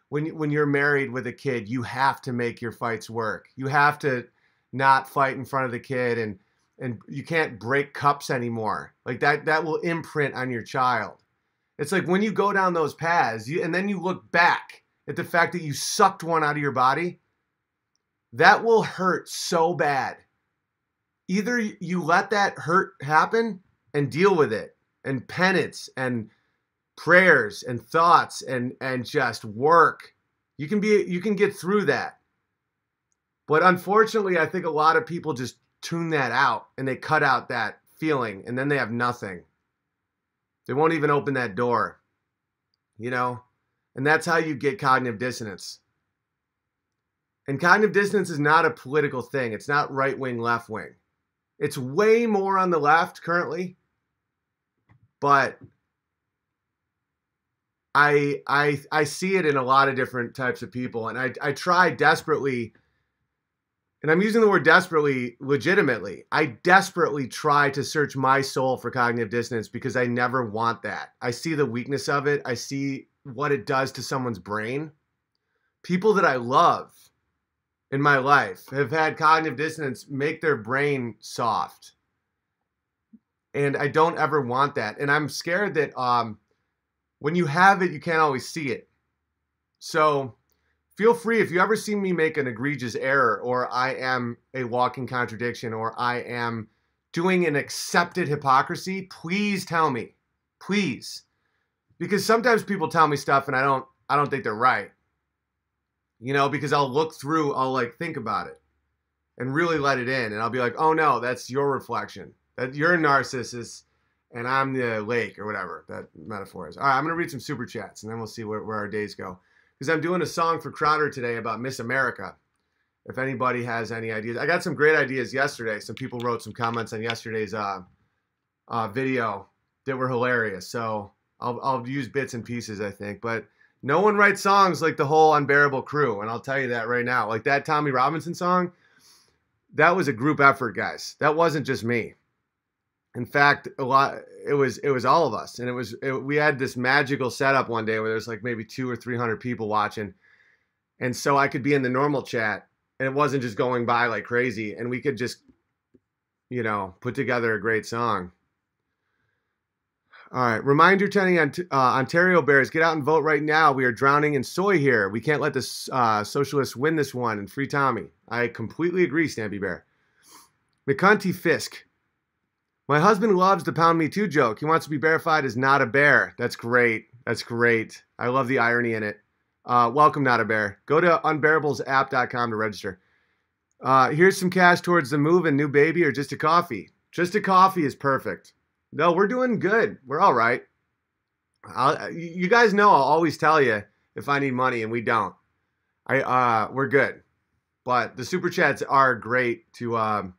A: when when you're married with a kid, you have to make your fights work. You have to not fight in front of the kid, and and you can't break cups anymore. Like that that will imprint on your child. It's like when you go down those paths, you, and then you look back at the fact that you sucked one out of your body. That will hurt so bad. Either you let that hurt happen and deal with it and penance and prayers and thoughts and and just work. You can be you can get through that. But unfortunately i think a lot of people just tune that out and they cut out that feeling and then they have nothing. They won't even open that door you know? And that's how you get cognitive dissonance. And cognitive dissonance is not a political thing. It's not right wing left wing it's way more on the left currently but I I I see it in a lot of different types of people, and I I try desperately, and I'm using the word desperately legitimately. I desperately try to search my soul for cognitive dissonance because I never want that. I see the weakness of it. I see what it does to someone's brain. People that I love in my life have had cognitive dissonance make their brain soft and I don't ever want that. And I'm scared that um, when you have it, you can't always see it. So feel free if you ever see me make an egregious error, or I am a walking contradiction, or I am doing an accepted hypocrisy, please tell me, please, because sometimes people tell me stuff and I don't, I don't think they're right. You know, because I'll look through, I'll like think about it and really let it in, and I'll be like, oh no, that's your reflection that you're a narcissist and I'm the lake or whatever that metaphor is. All right, I'm gonna read some super chats and then we'll see where, where our days go. Because I'm doing a song for Crowder today about Miss America. If anybody has any ideas, I got some great ideas yesterday. Some people wrote some comments on yesterday's uh, uh, video that were hilarious. So I'll, I'll use bits and pieces, I think. But no one writes songs like the whole Unbearable crew, and I'll tell you that right now. Like that Tommy Robinson song, that was a group effort, guys. That wasn't just me. In fact a lot it was it was all of us. And it was it, we had this magical setup one day where there's like maybe two or three hundred people watching. And so i could be in the normal chat and it wasn't just going by like crazy. And we could just you know put together a great song all right reminder turning on uh, ontario bears get out and vote right now we are drowning in soy here we can't let the uh, socialists win this one and free tommy i completely agree stampy bear mcconty fisk my husband loves the pound me too joke. He wants to be verified as not a bear. That's great. That's great. I love the irony in it. Uh, welcome, not a bear. Go to unbearables.app.com to register. Uh, here's some cash towards the move and new baby or just a coffee. Just a coffee is perfect. No, we're doing good. We're all right. I'll, you guys know I'll always tell you if I need money, and we don't. I uh, we're good, but the super chats are great to um,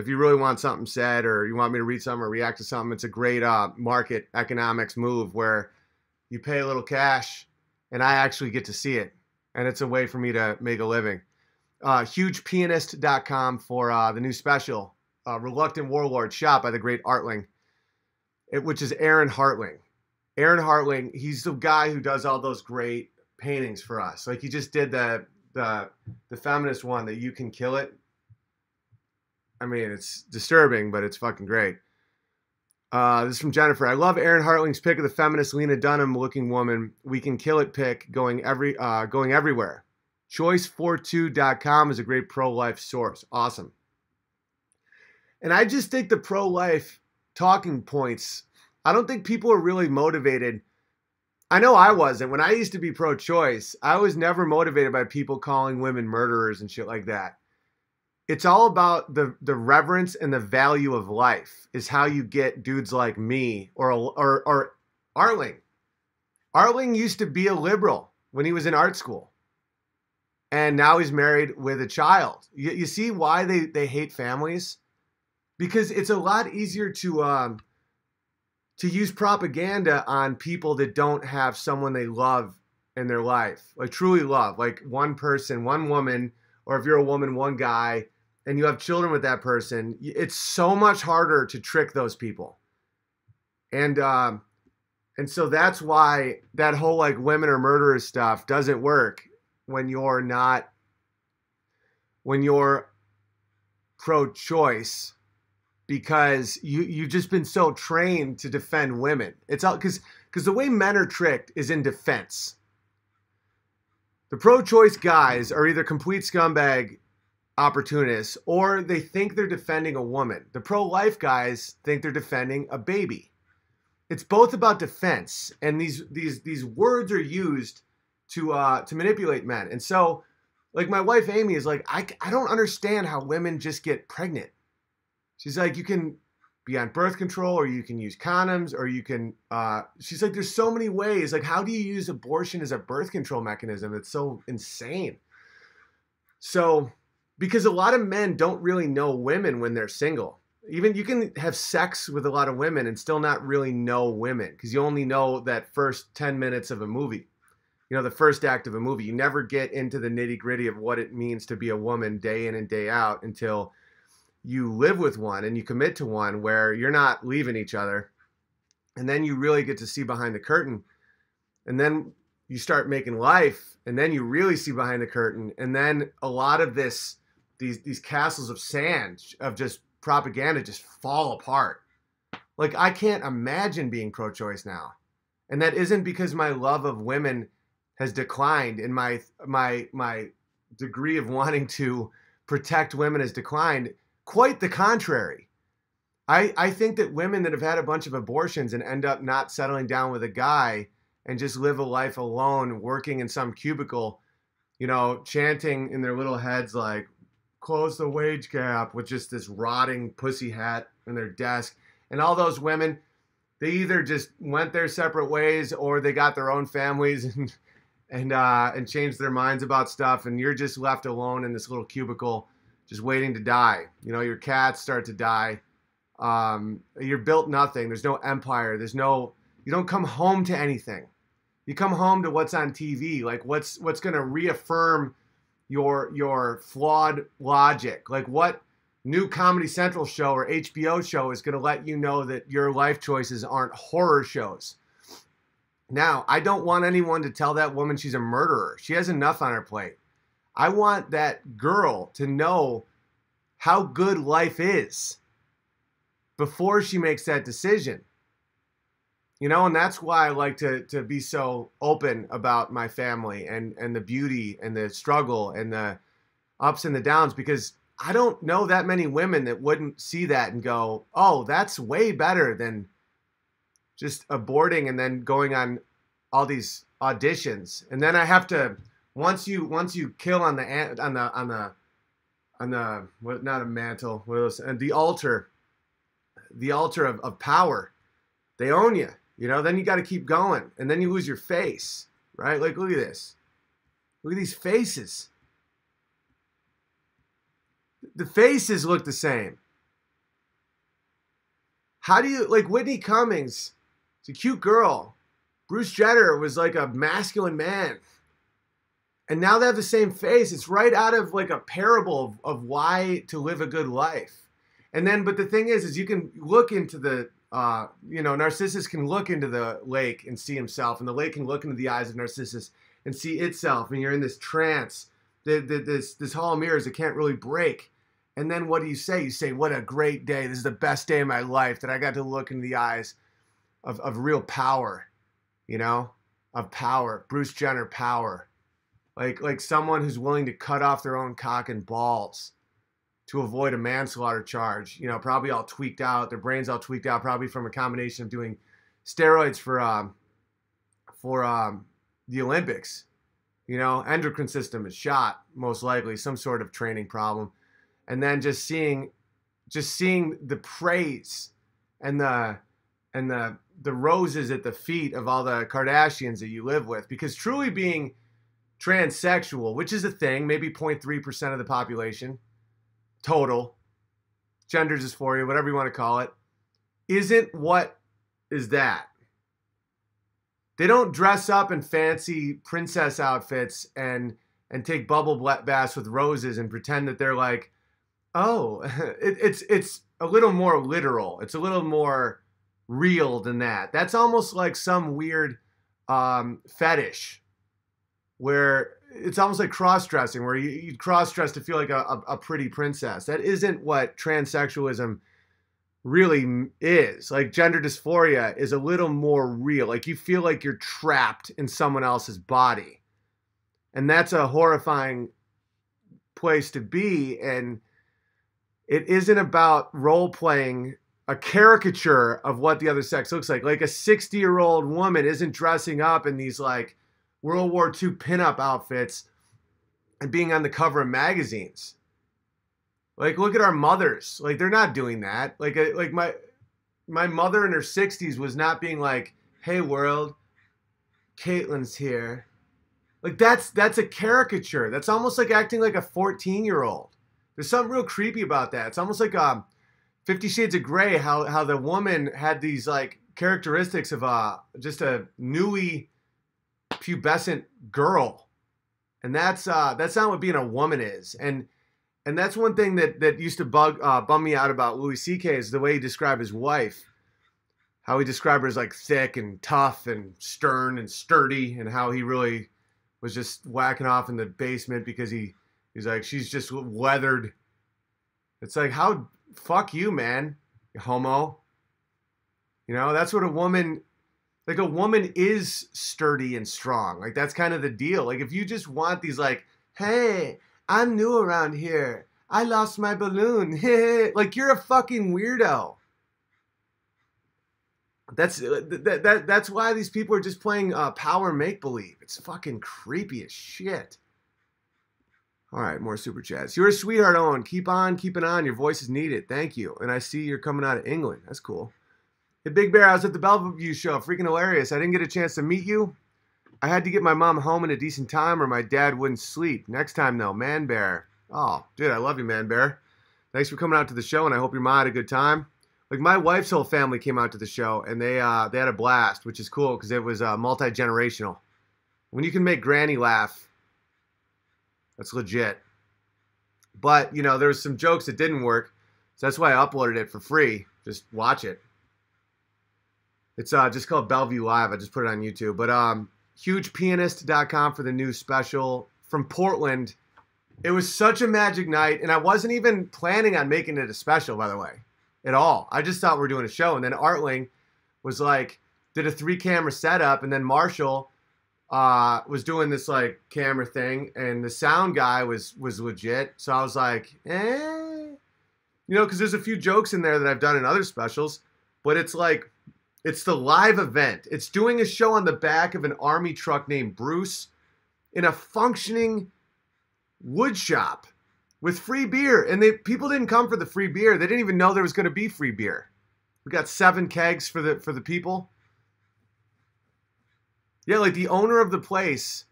A: if you really want something said or you want me to read something or react to something, it's a great uh, market economics move where you pay a little cash and I actually get to see it. And it's a way for me to make a living. Uh, hugepianist.com for uh, the new special, uh, Reluctant Warlord, shot by the great Artling, it, which is Aaron Hartling. Aaron Hartling, he's the guy who does all those great paintings for us. Like he just did the the the feminist one that you can kill it I mean, it's disturbing, but it's fucking great. Uh, this is from Jennifer. I love Aaron Hartling's pick of the feminist Lena Dunham looking woman. We can kill it pick going every uh, going everywhere. Choice42.com is a great pro life source. Awesome. And I just think the pro life talking points, I don't think people are really motivated. I know I wasn't. When I used to be pro choice, I was never motivated by people calling women murderers and shit like that it's all about the the reverence and the value of life is how you get dudes like me or or or Artling. Artling used to be a liberal when he was in art school. And now he's married with a child. You, you see why they, they hate families? Because it's a lot easier to um, to use propaganda on people that don't have someone they love in their life, like truly love, like one person, one woman, or if you're a woman, one guy and you have children with that person, it's so much harder to trick those people. And um, and so that's why that whole like women are murderers stuff doesn't work when you're not when you're pro-choice because you you've just been so trained to defend women. It's all because because the way men are tricked is in defense. The pro-choice guys are either complete scumbag opportunists or they think they're defending a woman. The pro life guys think they're defending a baby. It's both about defense, and these these these words are used to uh, to manipulate men. And so, like my wife Amy is like, I I don't understand how women just get pregnant. She's like, you can be on birth control, or you can use condoms, or you can. Uh, she's like, there's so many ways. Like, how do you use abortion as a birth control mechanism? It's so insane. So because a lot of men don't really know women when they're single. Even you can have sex with a lot of women and still not really know women because you only know that first 10 minutes of a movie. You know, the first act of a movie. You never get into the nitty gritty of what it means to be a woman day in and day out until you live with one and you commit to one where you're not leaving each other. And then you really get to see behind the curtain. And then you start making life and then you really see behind the curtain. And then a lot of this these these castles of sand of just propaganda just fall apart Like I can't imagine being pro-choice now. And that isn't because my love of women has declined and my my my degree of wanting to protect women has declined. Quite the contrary. I, I think that women that have had a bunch of abortions and end up not settling down with a guy and just live a life alone, working in some cubicle, you know, chanting in their little heads like, close the wage gap with just this rotting pussy hat in their desk. And all those women, they either just went their separate ways or they got their own families *laughs* and and uh, and changed their minds about stuff. And you're just left alone in this little cubicle, just waiting to die. You know, your cats start to die. Um, you're built nothing. There's no empire. There's no. You don't come home to anything. You come home to what's on TV. Like what's what's going to reaffirm your your flawed logic. Like what new Comedy Central show or HBO show is going to let you know that your life choices aren't horror shows. Now, I don't want anyone to tell that woman she's a murderer. She has enough on her plate. I want that girl to know how good life is before she makes that decision. You know, and that's why I like to to be so open about my family and and the beauty and the struggle and the ups and the downs because I don't know that many women that wouldn't see that and go, "Oh, that's way better than just aborting and then going on all these auditions." And then I have to once you once you kill on the on the on the on the what not a mantle, what else? And the altar, the altar of, of power. They own you, you know. Then you got to keep going, and then you lose your face, right? Like look at this, look at these faces the faces look the same. How do you like Whitney Cummings? She's a cute girl. Bruce Jenner was like a masculine man. And now they have the same face. It's right out of like a parable of, of why to live a good life. And then, but the thing is, is you can look into the, uh, you know, Narcissus can look into the lake and see himself, and the lake can look into the eyes of Narcissus and see itself, and you're in this trance the, the, this this hall of mirrors that can't really break. And then what do you say? You say, "What a great day! This is the best day of my life that I got to look in the eyes of of real power, you know, of power. Bruce Jenner power, like like someone who's willing to cut off their own cock and balls." To avoid a manslaughter charge, you know, probably all tweaked out, their brains all tweaked out, probably from a combination of doing steroids for um, for um, the Olympics you know, endocrine system is shot, most likely, some sort of training problem. And then just seeing just seeing the praise and the and the the roses at the feet of all the Kardashians that you live with. Because truly being transsexual, which is a thing, maybe 0.3% of the population total, gender dysphoria, whatever you want to call it, isn't what is that. They don't dress up in fancy princess outfits and and take bubble baths with roses and pretend that they're like, oh, *laughs* it, it's it's a little more literal. It's a little more real than that. That's almost like some weird um, fetish where it's almost like cross dressing, where you, you cross dress to feel like a, a, a pretty princess. That isn't what transsexualism really is. Like gender dysphoria is a little more real. Like you feel like you're trapped in someone else's body. And that's a horrifying place to be. And it isn't about role playing a caricature of what the other sex looks like. Like a 60 year old woman isn't dressing up in these like World War II pinup outfits and being on the cover of magazines. Like, look at our mothers. Like, they're not doing that. Like, like my my mother in her 60s was not being like, "Hey, world, Caitlyn's here." Like, that's that's a caricature. That's almost like acting like a 14 year old. There's something real creepy about that. It's almost like um, Fifty Shades of Grey. How how the woman had these like characteristics of uh just a newly pubescent girl, and that's uh that's not what being a woman is. And and that's one thing that that used to bug uh, bum me out about Louis C.K. is the way he described his wife. How he described her as like thick and tough and stern and sturdy, and how he really was just whacking off in the basement because he he's like she's just weathered. It's like how fuck you, man, you homo. You know, that's what a woman like a woman is sturdy and strong. Like that's kind of the deal. Like if you just want these like, "Hey, I'm new around here. I lost my balloon." *laughs* like you're a fucking weirdo. That's uh, that, that that's why these people are just playing uh, power make believe. It's fucking creepy as shit. All right, more super chats. You're a sweetheart, Owen. Keep on keeping on. Your voice is needed. Thank you. And I see you're coming out of England. That's cool. Hey, Big Bear, I was at the Bellevue show. Freaking hilarious. I didn't get a chance to meet you. I had to get my mom home in a decent time or my dad wouldn't sleep. Next time, though, Man Bear. Oh, dude, I love you, Man Bear. Thanks for coming out to the show, and I hope your mom had a good time. Like my wife's whole family came out to the show, and they uh, they had a blast, which is cool because it was uh, multi generational. When you can make Granny laugh, that's legit. But, you know, there was some jokes that didn't work. So that's why I uploaded it for free. Just watch it. It's uh, just called Bellevue Live. I just put it on YouTube. But um, hugepianist.com for the new special from Portland. It was such a magic night, and I wasn't even planning on making it a special, by the way, at all. I just thought we are doing a show, and then Artling was like, did a three camera setup, and then Marshall uh, was doing this like camera thing, and the sound guy was was legit. So I was like, eh, you know, because there's a few jokes in there that I've done in other specials, but it's like it's the live event. It's doing a show on the back of an army truck named Bruce in a functioning wood shop with free beer, and they people didn't come for the free beer. They didn't even know there was going to be free beer. We got seven kegs for the for the people yeah, like the owner of the place,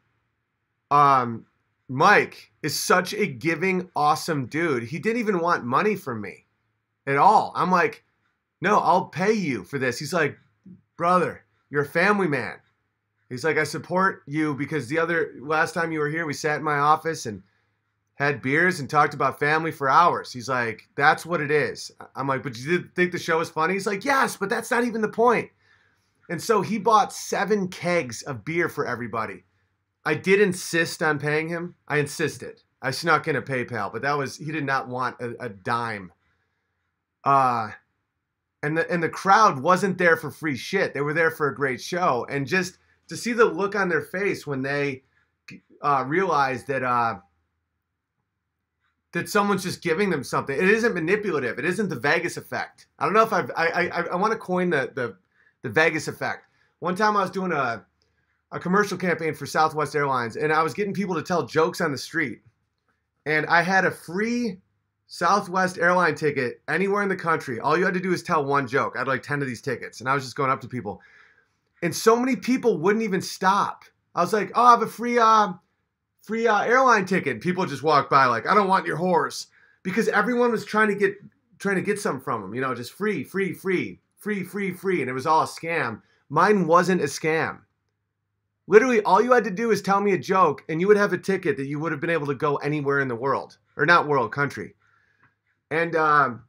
A: um, Mike is such a giving, awesome dude. He didn't even want money from me at all. I'm like, no, I'll pay you for this. He's like, brother, you're a family man. He's like, I support you because the other last time you were here, we sat in my office and had beers and talked about family for hours. He's like, that's what it is. I'm like, but you did think the show was funny? He's like, yes, but that's not even the point. And so he bought seven kegs of beer for everybody. I did insist on paying him. I insisted. I snuck in a PayPal, but that was he did not want a, a dime. Uh and the and the crowd wasn't there for free shit. They were there for a great show. And just to see the look on their face when they uh, realized that uh, that someone's just giving them something. It isn't manipulative. It isn't the Vegas effect. I don't know if I've I I, I want to coin the the the Vegas effect. One time I was doing a, a commercial campaign for Southwest Airlines and I was getting people to tell jokes on the street. And I had a free Southwest airline ticket anywhere in the country. All you had to do is tell one joke. I had like 10 of these tickets and I was just going up to people. And so many people wouldn't even stop. I was like, "Oh, I have a free uh free uh, airline ticket." People just walk by like, "I don't want your horse." Because everyone was trying to get trying to get something from them, you know, just free, free, free free, free, free, and it was all a scam. Mine wasn't a scam. Literally, all you had to do is tell me a joke, and you would have a ticket that you would have been able to go anywhere in the world, or not world, country. And um,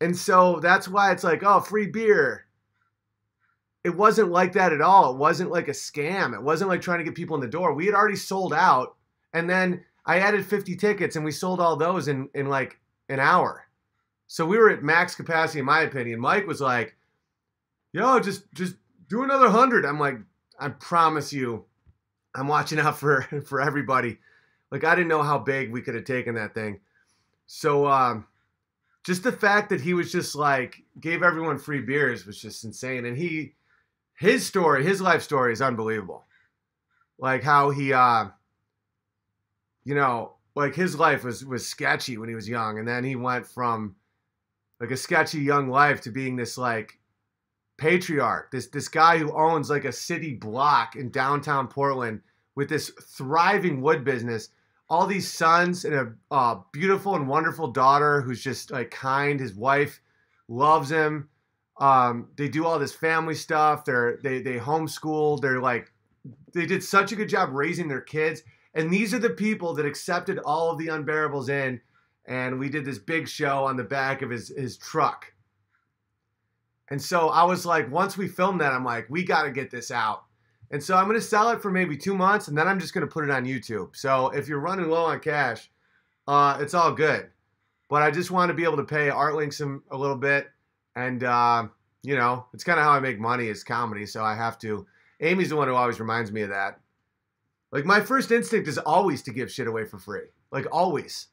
A: and so that's why it's like, oh, free beer. It wasn't like that at all. It wasn't like a scam. It wasn't like trying to get people in the door. We had already sold out, and then I added 50 tickets, and we sold all those in in like an hour. So we were at max capacity, in my opinion. Mike was like, "Yo, just just do another hundred. I'm like, "I promise you, I'm watching out for *laughs* for everybody." Like I didn't know how big we could have taken that thing. So um, just the fact that he was just like gave everyone free beers was just insane. And he, his story, his life story is unbelievable. Like how he, uh, you know, like his life was was sketchy when he was young, and then he went from like a sketchy young life to being this like patriarch, this this guy who owns like a city block in downtown Portland with this thriving wood business. All these sons and a uh, beautiful and wonderful daughter who's just like kind. His wife loves him. Um, they do all this family stuff. They're they they homeschool. They're like they did such a good job raising their kids. And these are the people that accepted all of the unbearables in and we did this big show on the back of his his truck. And so I was like, once we filmed that, I'm like, we got to get this out. And so I'm going to sell it for maybe two months, and then I'm just going to put it on YouTube. So if you're running low on cash, uh, it's all good. But I just want to be able to pay Artling some a little bit, and uh, you know, it's kind of how I make money is comedy. So I have to. Amy's the one who always reminds me of that. Like my first instinct is always to give shit away for free. Like always.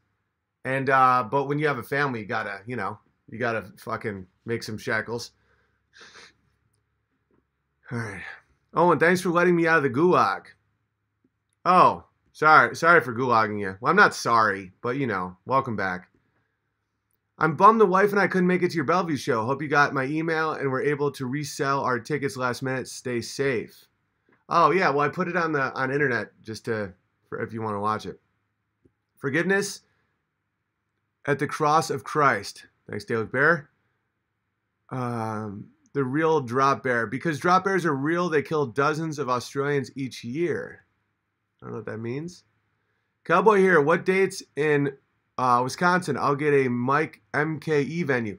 A: And uh but when you have a family, you gotta, you know, you gotta fucking make some shackles. *sighs* All right. Oh, and thanks for letting me out of the gulag. Oh, sorry, sorry for gulagging you. Well, I'm not sorry, but you know, welcome back. I'm bummed the wife and I couldn't make it to your Bellevue show. Hope you got my email and were able to resell our tickets last minute. Stay safe. Oh yeah, well I put it on the on internet just to for if you want to watch it. Forgiveness at the cross of Christ. Thanks, Daily Bear. Um, the real drop bear because drop bears are real. They kill dozens of Australians each year. I don't know what that means. Cowboy here. What dates in uh, Wisconsin? I'll get a Mike MKE venue.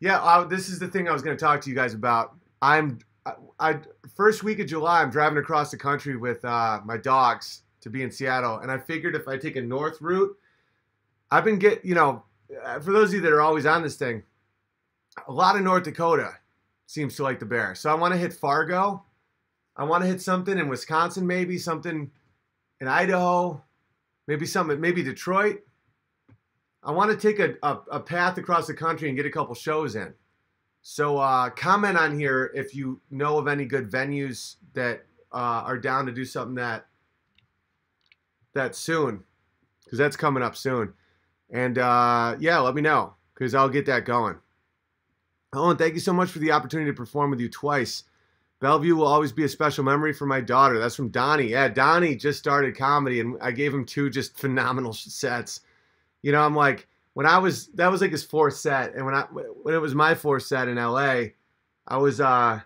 A: Yeah, uh, this is the thing I was going to talk to you guys about. I'm I, I, first week of July. I'm driving across the country with uh, my dogs to be in Seattle, and I figured if I take a north route, I've been get you know, uh, for those of you that are always on this thing, a lot of North Dakota seems to like the bear. So I want to hit Fargo. I want to hit something in Wisconsin, maybe something in Idaho, maybe something, maybe Detroit. I want to take a, a, a path across the country and get a couple shows in. So uh, comment on here if you know of any good venues that uh, are down to do something that that soon, because that's coming up soon. And uh, yeah, let me know because I'll get that going. And thank you so much for the opportunity to perform with you twice. Bellevue will always be a special memory for my daughter. That's from Donnie. Yeah, Donnie just started comedy, and I gave him two just *laughs* phenomenal sets. You know, I'm like, when I was that was like his fourth set, and when I when it was my fourth set in LA, I was uh,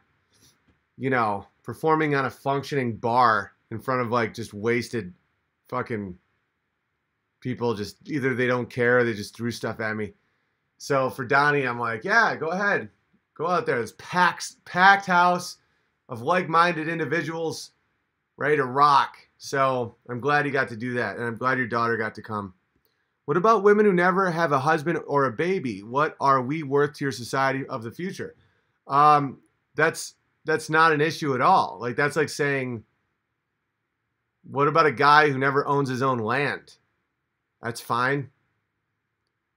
A: you know, performing on a functioning bar in front of like just wasted, fucking people. Just either they don't care, or they just threw stuff at me. So for Donnie, I'm like, yeah, go ahead, go out there. This packed packed house of like-minded individuals ready to rock. So I'm glad you got to do that, and I'm glad your daughter got to come. What about women who never have a husband or a baby? What are we worth to your society of the future? Um, that's that's not an issue at all. Like that's like saying, what about a guy who never owns his own land? That's fine.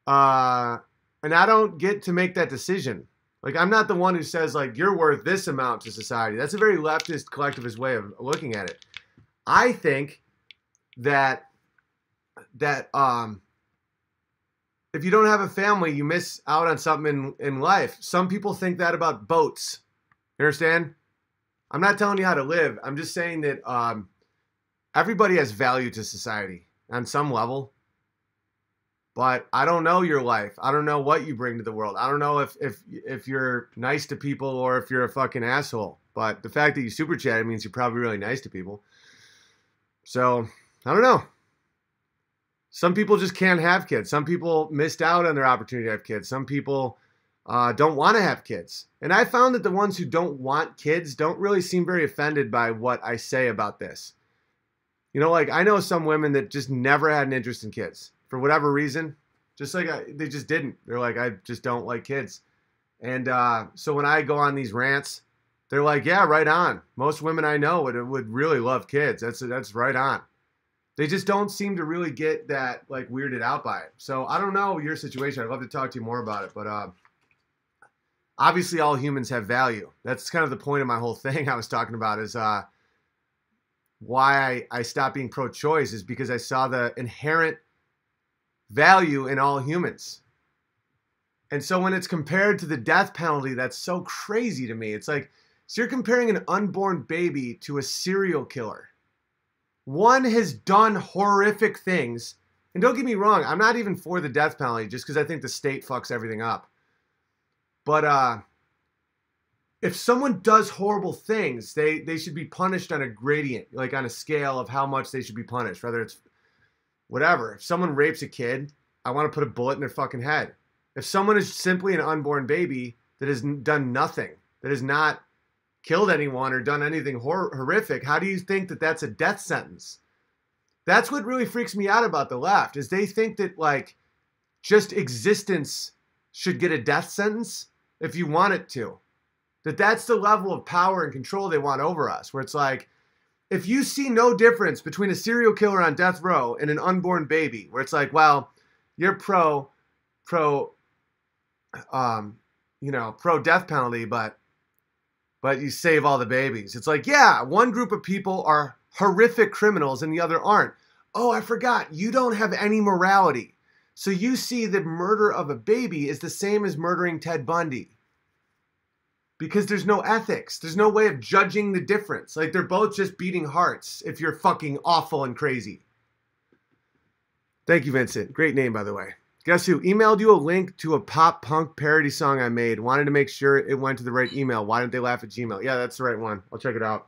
A: Uh, and I don't get to make that decision. Like I'm not the one who says like you're worth this amount to society. That's a very leftist collectivist way of looking at it. I think that that um if you don't have a family, you miss out on something in, in life. Some people think that about boats. You understand? I'm not telling you how to live. I'm just saying that um, everybody has value to society on some level. But I don't know your life. I don't know what you bring to the world. I don't know if if if you're nice to people or if you're a fucking asshole. But the fact that you super chatted means you're probably really nice to people. So I don't know. Some people just can't have kids. Some people missed out on their opportunity to have kids. Some people uh, don't want to have kids. And I found that the ones who don't want kids don't really seem very offended by what I say about this. You know, like I know some women that just never had an interest in kids for whatever reason. Just like I, they just didn't. They're like, I just don't like kids. And uh, so when I go on these rants, they're like, yeah, right on. Most women I know would would really love kids. That's that's right on. They just don't seem to really get that like weirded out by it. So I don't know your situation. I'd love to talk to you more about it, but uh, obviously all humans have value. That's kind of the point of my whole *laughs* thing. I was talking about is uh, why I, I stopped being pro-choice is because I saw the inherent value in all humans. And so when it's compared to the death penalty, that's so crazy to me. It's like, so you're comparing an unborn baby to a serial killer. One has done horrific things. And don't get me wrong, I'm not even for the death penalty just because I think the state fucks everything up. But uh, if someone does horrible things, they, they should be punished on a gradient, like on a scale of how much they should be punished, whether it's whatever. If someone rapes a kid, I want to put a bullet in their fucking head. If someone is simply an unborn baby that has done nothing, that has not killed anyone or done anything hor- horrific, how do you think that that's a death sentence? That's what really freaks me out about the left is they think that like just existence should get a death sentence if you want it to. That that's the level of power and control they want over us, where it's like, if you see no difference between a serial killer on death row and an unborn baby, where it's like, well, you're pro, pro, um, you know, pro death penalty, but but you save all the babies. It's like, yeah, one group of people are horrific criminals and the other aren't. Oh, I forgot. You don't have any morality. So you see the murder of a baby is the same as murdering Ted Bundy. Because there's no ethics. There's no way of judging the difference. Like they're both just beating hearts if you're fucking awful and crazy. Thank you, Vincent. Great name, by the way. Guess who? Emailed you a link to a pop punk parody song I made. Wanted to make sure it went to the right email. Why didn't they laugh at Gmail? Yeah, that's the right one. I'll check it out.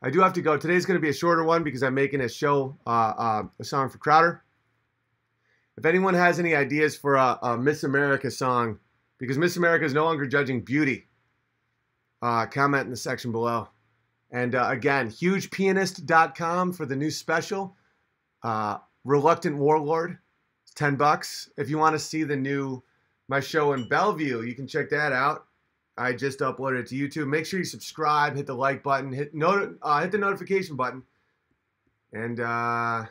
A: I do have to go. Today's going to be a shorter one because I'm making a show, uh, uh, a song for Crowder. If anyone has any ideas for a, a Miss America song, because Miss America is no longer judging beauty, uh, comment in the section below. And uh, again, hugepianist.com for the new special. Uh, Reluctant Warlord 10 bucks. If you want to see the new my show in Bellevue, you can check that out. I just uploaded it to YouTube. Make sure you subscribe, hit the like button, hit not, uh, hit the notification button, and uh,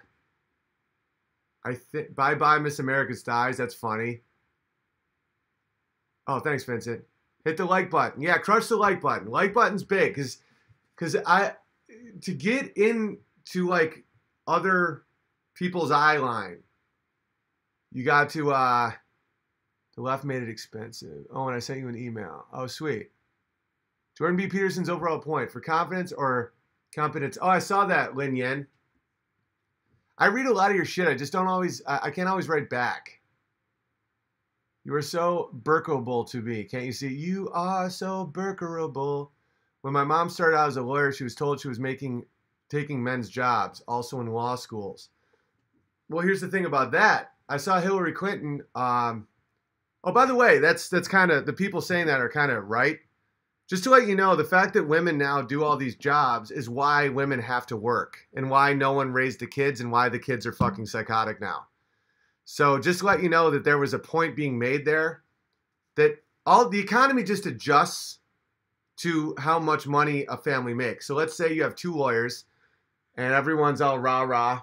A: I think bye bye Miss America's dies. That's funny. Oh, thanks, Vincent. Hit the like button. Yeah, crush the like button. Like button's big because because I to get into like other people's eye line you got to uh the left made it expensive. Oh, and I sent you an email. Oh, sweet. Jordan B. Peterson's overall point for confidence or competence. Oh, I saw that, Lin Yen. I read a lot of your shit. I just don't always I, I can't always write back. You are so burkable to me. Can't you see? You are so burkerable. When my mom started out as a lawyer, she was told she was making taking men's jobs, also in law schools. Well, here's the thing about that I saw Hillary Clinton. Um, oh, by the way, that's that's kind of the people saying that are kind of right. Just to let you know, the fact that women now do all these jobs is why women have to work and why no one raised the kids and why the kids are fucking psychotic now. So just to let you know that there was a point being made there that all the economy just adjusts to how much money a family makes. So let's say you have two lawyers and everyone's all rah rah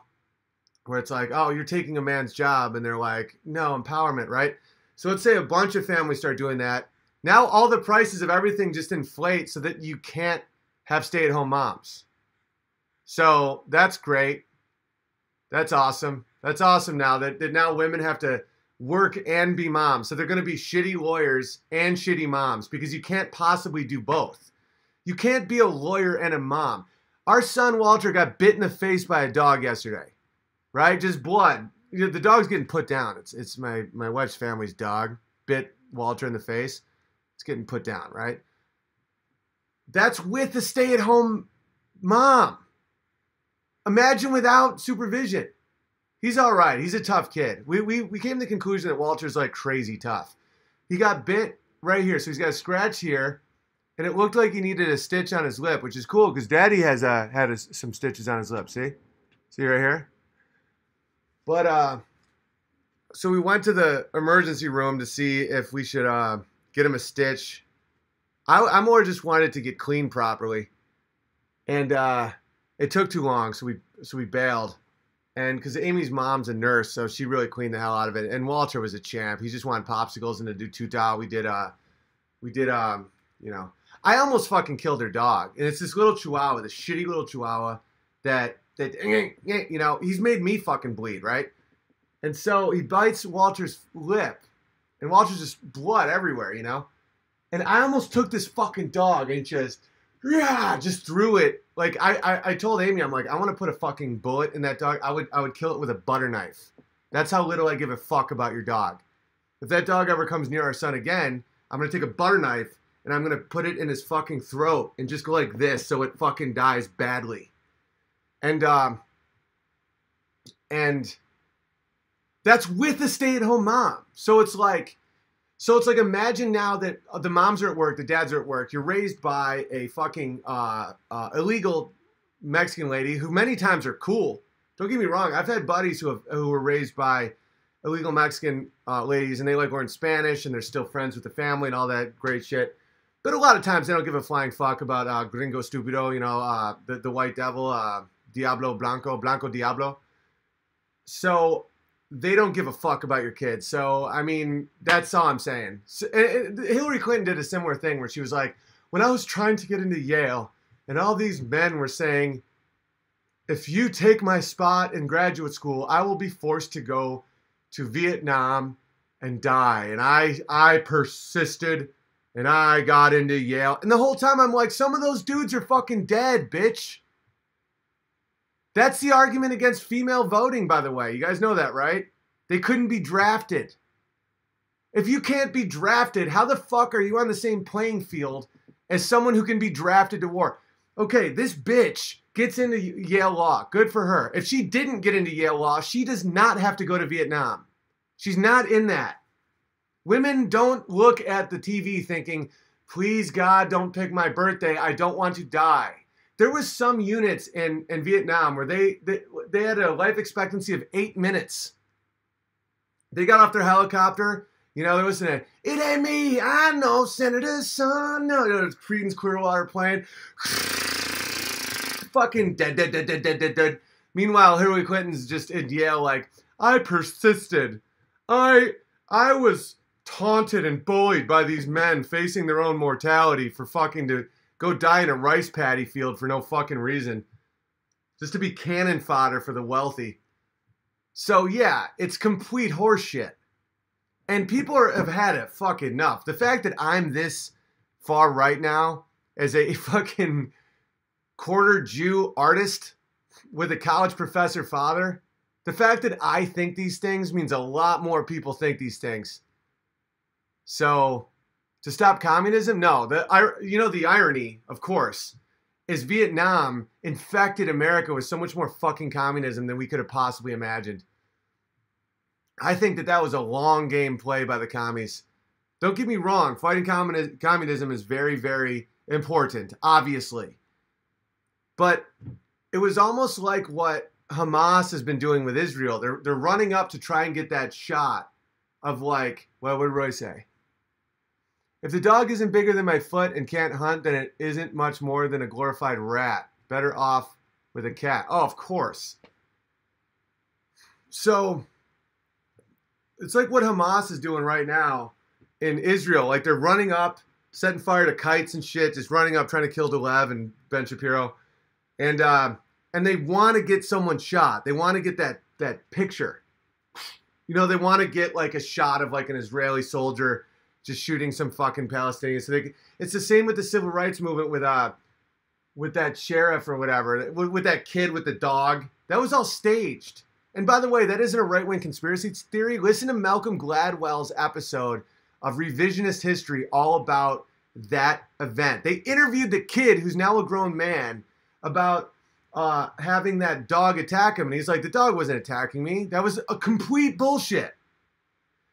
A: where it's like, oh, you're taking a man's job, and they're like, no, empowerment, right? So let's say a bunch of families start doing that. Now all the prices of everything just inflate so that you can't have stay at home moms. So that's great. That's awesome. That's awesome now that, that now women have to work and be moms. So they're going to be shitty lawyers and shitty moms because you can't possibly do both. You can't be a lawyer and a mom. Our son Walter got bit in the face by a dog yesterday right? Just blood. You know, the dog's getting put down. It's it's my my wife's family's dog bit Walter in the face. It's getting put down, right? That's with the stay-at-home mom. Imagine without supervision. He's all right. He's a tough kid. We, we, we came to the conclusion that Walter's like crazy tough. He got bit right here. So he's got a scratch here. And it looked like he needed a stitch on his lip, which is cool because daddy has uh, had a, some stitches on his lip. See? See right here? But uh, so we went to the emergency room to see if we should uh, get him a stitch. I, I more just wanted to get clean properly, and uh, it took too long, so we so we bailed. And because Amy's mom's a nurse, so she really cleaned the hell out of it. And Walter was a champ. He just wanted popsicles and to do two. We did uh, we did um, you know, I almost fucking killed her dog, and it's this little Chihuahua, this shitty little Chihuahua that that you know he's made me fucking bleed, right? And so he bites Walter's lip, and Walter's just blood everywhere, you know. And I almost took this fucking dog and just yeah, just threw it. Like I, I, I told Amy, I'm like, I want to put a fucking bullet in that dog. I would, I would kill it with a butter knife. That's how little I give a fuck about your dog. If that dog ever comes near our son again, I'm gonna take a butter knife and I'm gonna put it in his fucking throat and just go like this so it fucking dies badly and um, and that's with a stay-at-home mom. So it's like, so it's like imagine now that the moms are at work, the dads are at work. You're raised by a fucking uh, uh, illegal Mexican lady who many times are cool. Don't get me wrong. I've had buddies who have who were raised by illegal Mexican uh, ladies, and they like learn Spanish, and they're still friends with the family and all that great shit. But a lot of times they don't give a flying fuck about uh, Gringo Stupido, you know, uh, the, the white devil, uh, Diablo Blanco, Blanco Diablo. So they don't give a fuck about your kids. So, I mean, that's all I'm saying. So, eh, eh, Hillary Clinton did a similar thing where she was like, when I was trying to get into Yale, and all these men were saying, if you take my spot in graduate school, I will be forced to go to Vietnam and die. And I I persisted and I got into Yale. And the whole time I'm like, some of those dudes are fucking dead, bitch. That's the argument against female voting, by the way. You guys know that, right? They couldn't be drafted. If you can't be drafted, how the fuck are you on the same playing field as someone who can be drafted to war? Okay, this bitch gets into Yale Law. Good for her. If she didn't get into Yale Law, she does not have to go to Vietnam. She's not in that. Women don't look at the TV thinking, please God, don't pick my birthday. I don't want to die. There was some units in, in Vietnam where they, they, they had a life expectancy of eight minutes. They got off their helicopter. You know, there was an, it ain't me. I know Senator's son. No, it was Creedence Clearwater playing. *laughs* Fucking dead, dead, dead, dead, dead, dead, dead. Meanwhile, Hillary Clinton's just in Yale like, I persisted. I I was taunted and bullied by these men facing their own mortality for fucking to go die in a rice paddy field for no fucking reason. Just to be cannon fodder for the wealthy. So yeah, it's complete horseshit. And people are, have had it fuck enough. The fact that I'm this far right now as a *laughs* fucking quarter Jew artist with a college professor father, the fact that I think these things means a lot more people think these things. So to stop communism? No, the you know the irony, of course, is Vietnam infected America with so much more fucking communism than we could have possibly imagined. I think that that was a long game play by the commies. Don't get me wrong, fighting communi- communism is very, very important, obviously. But it was almost like what Hamas has been doing with Israel. They're, they're running up to try and get that shot of like, well, what did Roy say? If the dog isn't bigger than my foot and can't hunt, then it isn't much more than a glorified rat. Better off with a cat. Oh, of course. So it's like what Hamas is doing right now in Israel. Like they're running up, setting fire to kites and shit, just running up trying to kill Dolev and Ben Shapiro, and uh, and they want to get someone shot. They want to get that that picture. You know, they want to get like a shot of like an Israeli soldier just shooting some fucking Palestinians. So they, it's the same with the civil rights movement with uh with that sheriff or whatever, with, with that kid with the dog. That was all staged. And by the way, that isn't a right wing conspiracy theory. Listen to Malcolm Gladwell's episode of Revisionist History all about that event. They interviewed the kid who's now a grown man about uh, having that dog attack him. And he's like, the dog wasn't attacking me. That was a complete bullshit.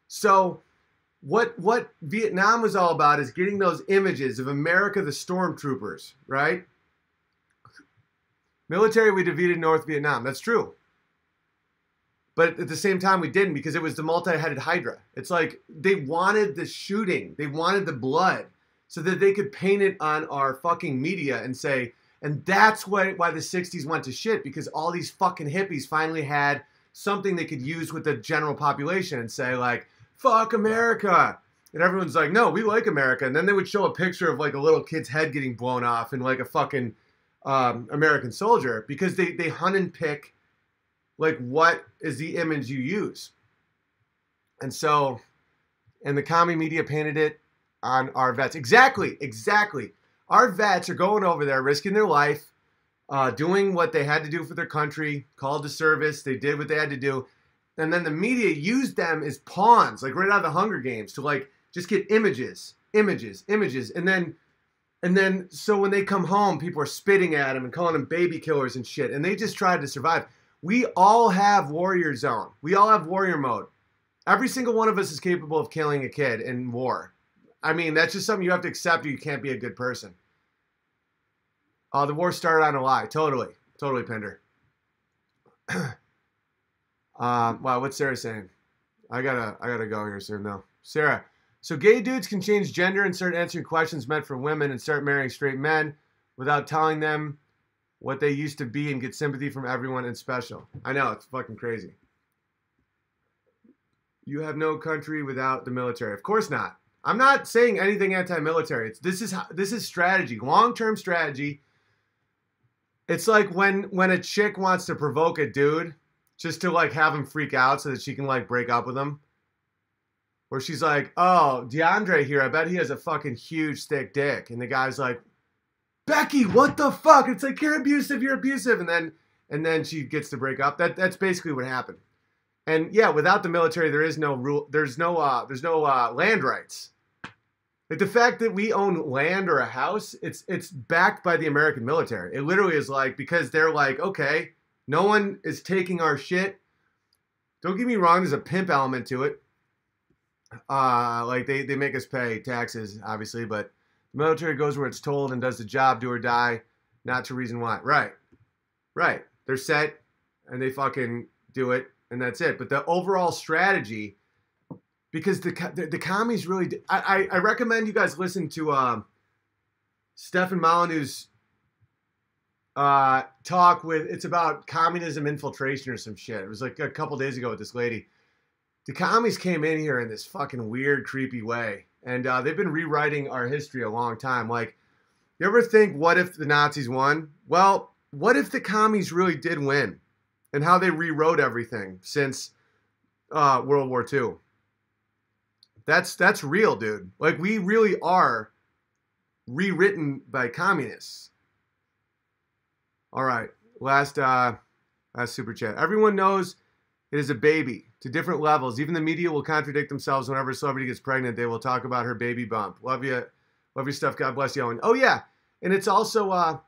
A: So what what Vietnam was all about is getting those images of America, the stormtroopers, right? Military, we defeated North Vietnam. That's true. But at the same time, we didn't because it was the multi-headed Hydra. It's like they wanted the shooting, they wanted the blood, so that they could paint it on our fucking media and say, and that's why why the '60s went to shit because all these fucking hippies finally had something they could use with the general population and say like fuck America. And everyone's like, no, we like America. And then they would show a picture of like a little kid's head getting blown off and like a fucking um, American soldier because they, they hunt and pick like what is the image you use. And so, and the commie media painted it on our vets. Exactly, exactly. Our vets are going over there, risking their life, uh, doing what they had to do for their country, called to service. They did what they had to do and then the media used them as pawns, like right out of the Hunger Games, to like just get images, images, images, and then and then so when they come home, people are spitting at them and calling them baby killers and shit, and they just tried to survive. We all have warrior zone. We all have warrior mode. Every single one of us is capable of killing a kid in war. I mean, that's just something you have to accept. Or you can't be a good person. Uh, the war started on a lie. Totally, totally, Pender. *clears throat* Um, wow, what's Sarah saying? I gotta, I gotta go here soon though. Sarah, So gay dudes can change gender and start answering questions meant for women and start marrying straight men without telling them what they used to be and get sympathy from everyone and special. I know, it's fucking crazy. You have no country without the military. Of course not. I'm not saying anything anti-military. It's this is this is strategy, long-term strategy. It's like when when a chick wants to provoke a dude just to like have him freak out so that she can like break up with him. Where she's like, "Oh, DeAndre here, I bet he has a fucking huge thick dick." And the guy's like, "Becky, what the fuck?" It's like, "You're abusive, you're abusive." And then and then she gets to break up. That that's basically what happened. And yeah, without the military, there is no rule. There's no uh, there's no uh, land rights. Like the fact that we own land or a house, it's it's backed by the American military. It literally is like because they're like, okay, no one is taking our shit. Don't get me wrong, there's a pimp element to it. Uh, like they, they make us pay taxes, obviously, but the military goes where it's told and does the job, do or die, not to reason why. Right. Right. They're set and they fucking do it and that's it. But the overall strategy because the the, the commies really. I, I, I recommend you guys listen to um, Stefan Molyneux's uh, talk with. It's about communism infiltration or some shit. It was like a couple days ago with this lady. The commies came in here in this fucking weird, creepy way, and uh, they've been rewriting our history a long time. Like, you ever think, what if the Nazis won? Well, what if the commies really did win, and how they rewrote everything since uh, World War II? That's that's real, dude. Like we really are rewritten by communists. All right, last uh, last super chat. Everyone knows it is a baby to different levels. Even the media will contradict themselves whenever a celebrity gets pregnant. They will talk about her baby bump. Love you, love your stuff. God bless you, Owen. Oh yeah, and it's also uh,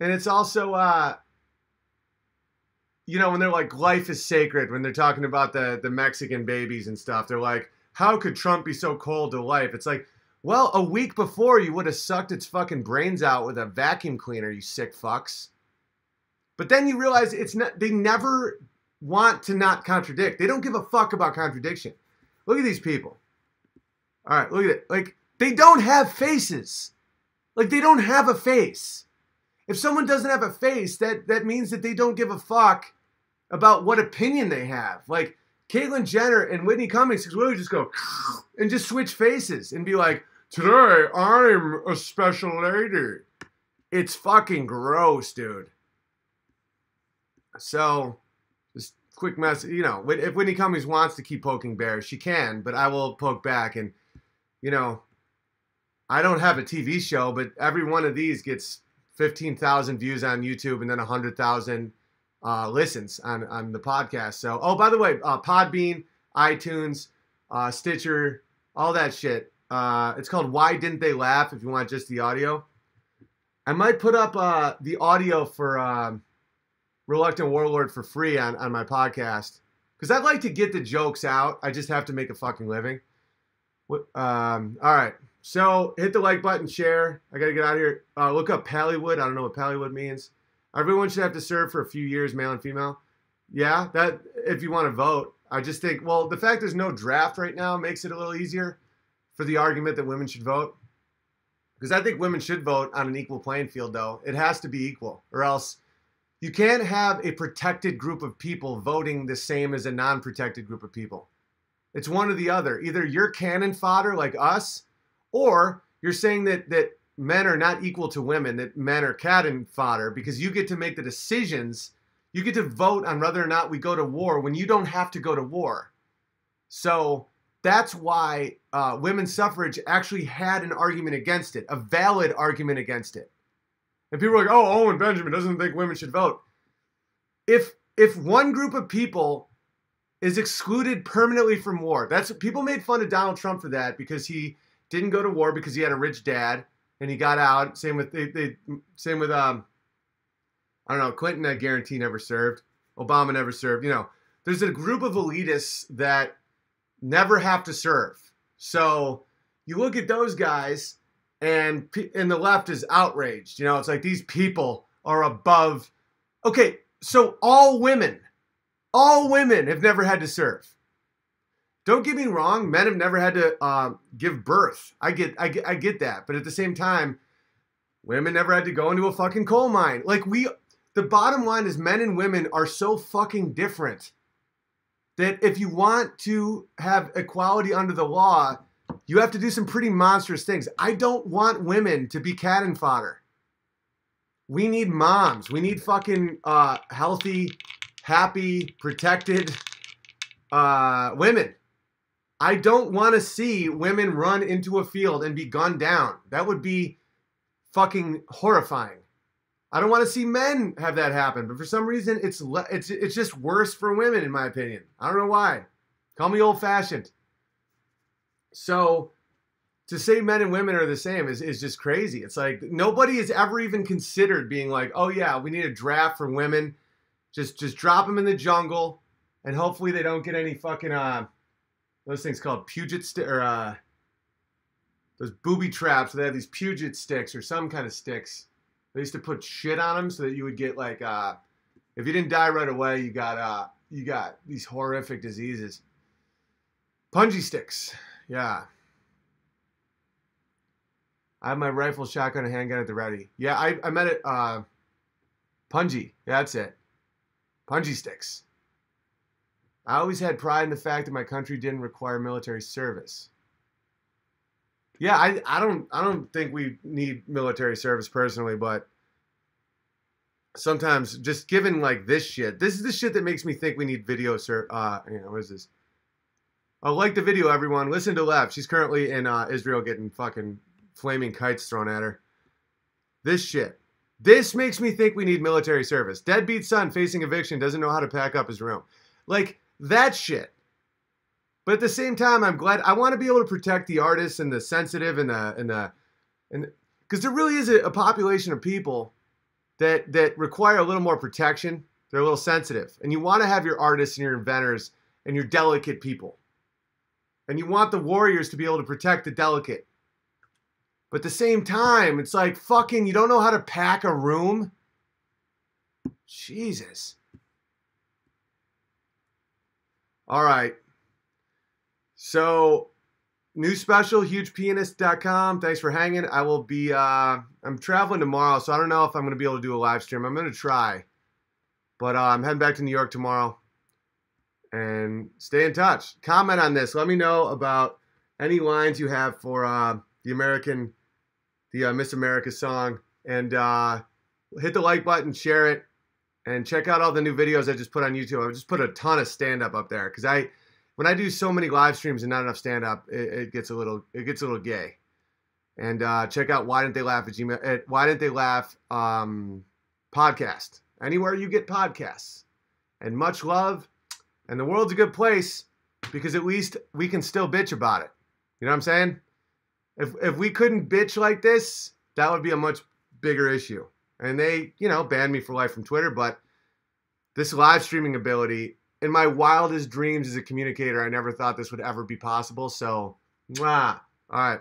A: and it's also uh, you know when they're like life is sacred when they're talking about the the Mexican babies and stuff. They're like how could Trump be so cold to life? It's like, well, a week before you would have sucked its fucking brains out with a vacuum cleaner, you sick fucks. But then you realize it's not they never want to not contradict. They don't give a fuck about contradiction. Look at these people. All right, look at it. Like they don't have faces. Like they don't have a face. If someone doesn't have a face, that that means that they don't give a fuck about what opinion they have. Like Caitlyn Jenner and Whitney Cummings could just go *sniffs* and just switch faces and be like, today I'm a special lady. It's fucking gross, dude. So, just quick message. You know, if Whitney Cummings wants to keep poking bears, she can, but I will poke back. And, you know, I don't have a TV show, but every one of these gets 15,000 views on YouTube and then 100,000 uh, listens on, on the podcast. So, oh, by the way, uh, Podbean, iTunes, uh, Stitcher, all that shit. Uh, it's called Why Didn't They Laugh if you want just the audio. I might put up uh, the audio for um, Reluctant Warlord for free on, on my podcast because I'd like to get the jokes out. I just have to make a fucking living. Um, all right. So hit the like button, share. I got to get out of here. Uh, look up Pallywood. I don't know what Pallywood means. Everyone should have to serve for a few years, male and female. Yeah, that if you want to vote. I just think, well, the fact there's no draft right now makes it a little easier for the argument that women should vote. Because I think women should vote on an equal playing field, though. It has to be equal, or else you can't have a protected group of people voting the same as a non protected group of people. It's one or the other. Either you're cannon fodder like us, or you're saying that, that men are not equal to women, that men are cannon fodder because you get to make the decisions. You get to vote on whether or not we go to war when you don't have to go to war. So that's why uh, women's suffrage actually had an argument against it, a valid argument against it. And people are like, "Oh, Owen Benjamin doesn't think women should vote." If if one group of people is excluded permanently from war, that's people made fun of Donald Trump for that because he didn't go to war because he had a rich dad and he got out. Same with they, they same with um I don't know, Clinton I guarantee never served. Obama never served. You know, there's a group of elitists that never have to serve. So you look at those guys and and the left is outraged. You know, it's like these people are above Okay, so all women all women have never had to serve. don't get me wrong, men have never had to uh, give birth. I get, I get, I get that. But at the same time, women never had to go into a fucking coal mine. Like we, the bottom line is, men and women are so fucking different that if you want to have equality under the law, you have to do some pretty monstrous things. I don't want women to be cannon fodder. We need moms. We need fucking uh, healthy, happy, protected uh, women. I don't want to see women run into a field and be gunned down. That would be fucking horrifying. I don't want to see men have that happen, but for some reason, it's it's it's just worse for women, in my opinion. I don't know why. Call me old fashioned. So, to say men and women are the same is is just crazy. It's like nobody has ever even considered being like, oh yeah, we need a draft for women. Just just drop them in the jungle, and hopefully they don't get any fucking uh those things called Puget st- or uh those booby traps. They have these Puget sticks or some kind of sticks they used to put shit on them so that you would get like uh, if you didn't die right away, you got uh, you got these horrific diseases. Punji sticks, yeah. I have my rifle, shotgun, and handgun at the ready. Yeah, I, I met it. Uh, punji, that's it. Punji sticks. I always had pride in the fact that my country didn't require military service. Yeah, I, I don't I don't think we need military service personally, but sometimes just given like this shit, this is the shit that makes me think we need video ser uh you know, what is this? Oh, like the video, everyone. Listen to Lev. She's currently in uh, Israel getting fucking flaming kites thrown at her. This shit. This makes me think we need military service. Deadbeat son facing eviction doesn't know how to pack up his room. Like that shit. But at the same time, I'm glad I want to be able to protect the artists and the sensitive and the and the and because there really is a, a population of people that that require a little more protection. They're a little sensitive, and you want to have your artists and your inventors and your delicate people, and you want the warriors to be able to protect the delicate. But at the same time, it's like fucking you don't know how to pack a room. Jesus. All right. So, new special, hugepianist.com. Thanks for hanging. I will be, uh, I'm traveling tomorrow, so I don't know if I'm going to be able to do a live stream. I'm going to try. But uh, I'm heading back to New York tomorrow. And stay in touch. Comment on this. Let me know about any lines you have for uh, the American, the uh, Miss America song. And uh, hit the like button, share it, and check out all the new videos I just put on YouTube. I just put a ton of stand up up there because I when I do so many live streams and not enough stand up, it, it, gets a little it gets a little gay. And uh, check out why didn't they laugh at Gmail? At why didn't they laugh um, podcast anywhere you get podcasts. And much love. And the world's a good place because at least we can still bitch about it. You know what I'm saying? If if we couldn't bitch like this, that would be a much bigger issue. And they, you know, banned me for life from Twitter, but this live streaming ability in my wildest dreams as a communicator, I never thought this would ever be possible. So, mwah. all right.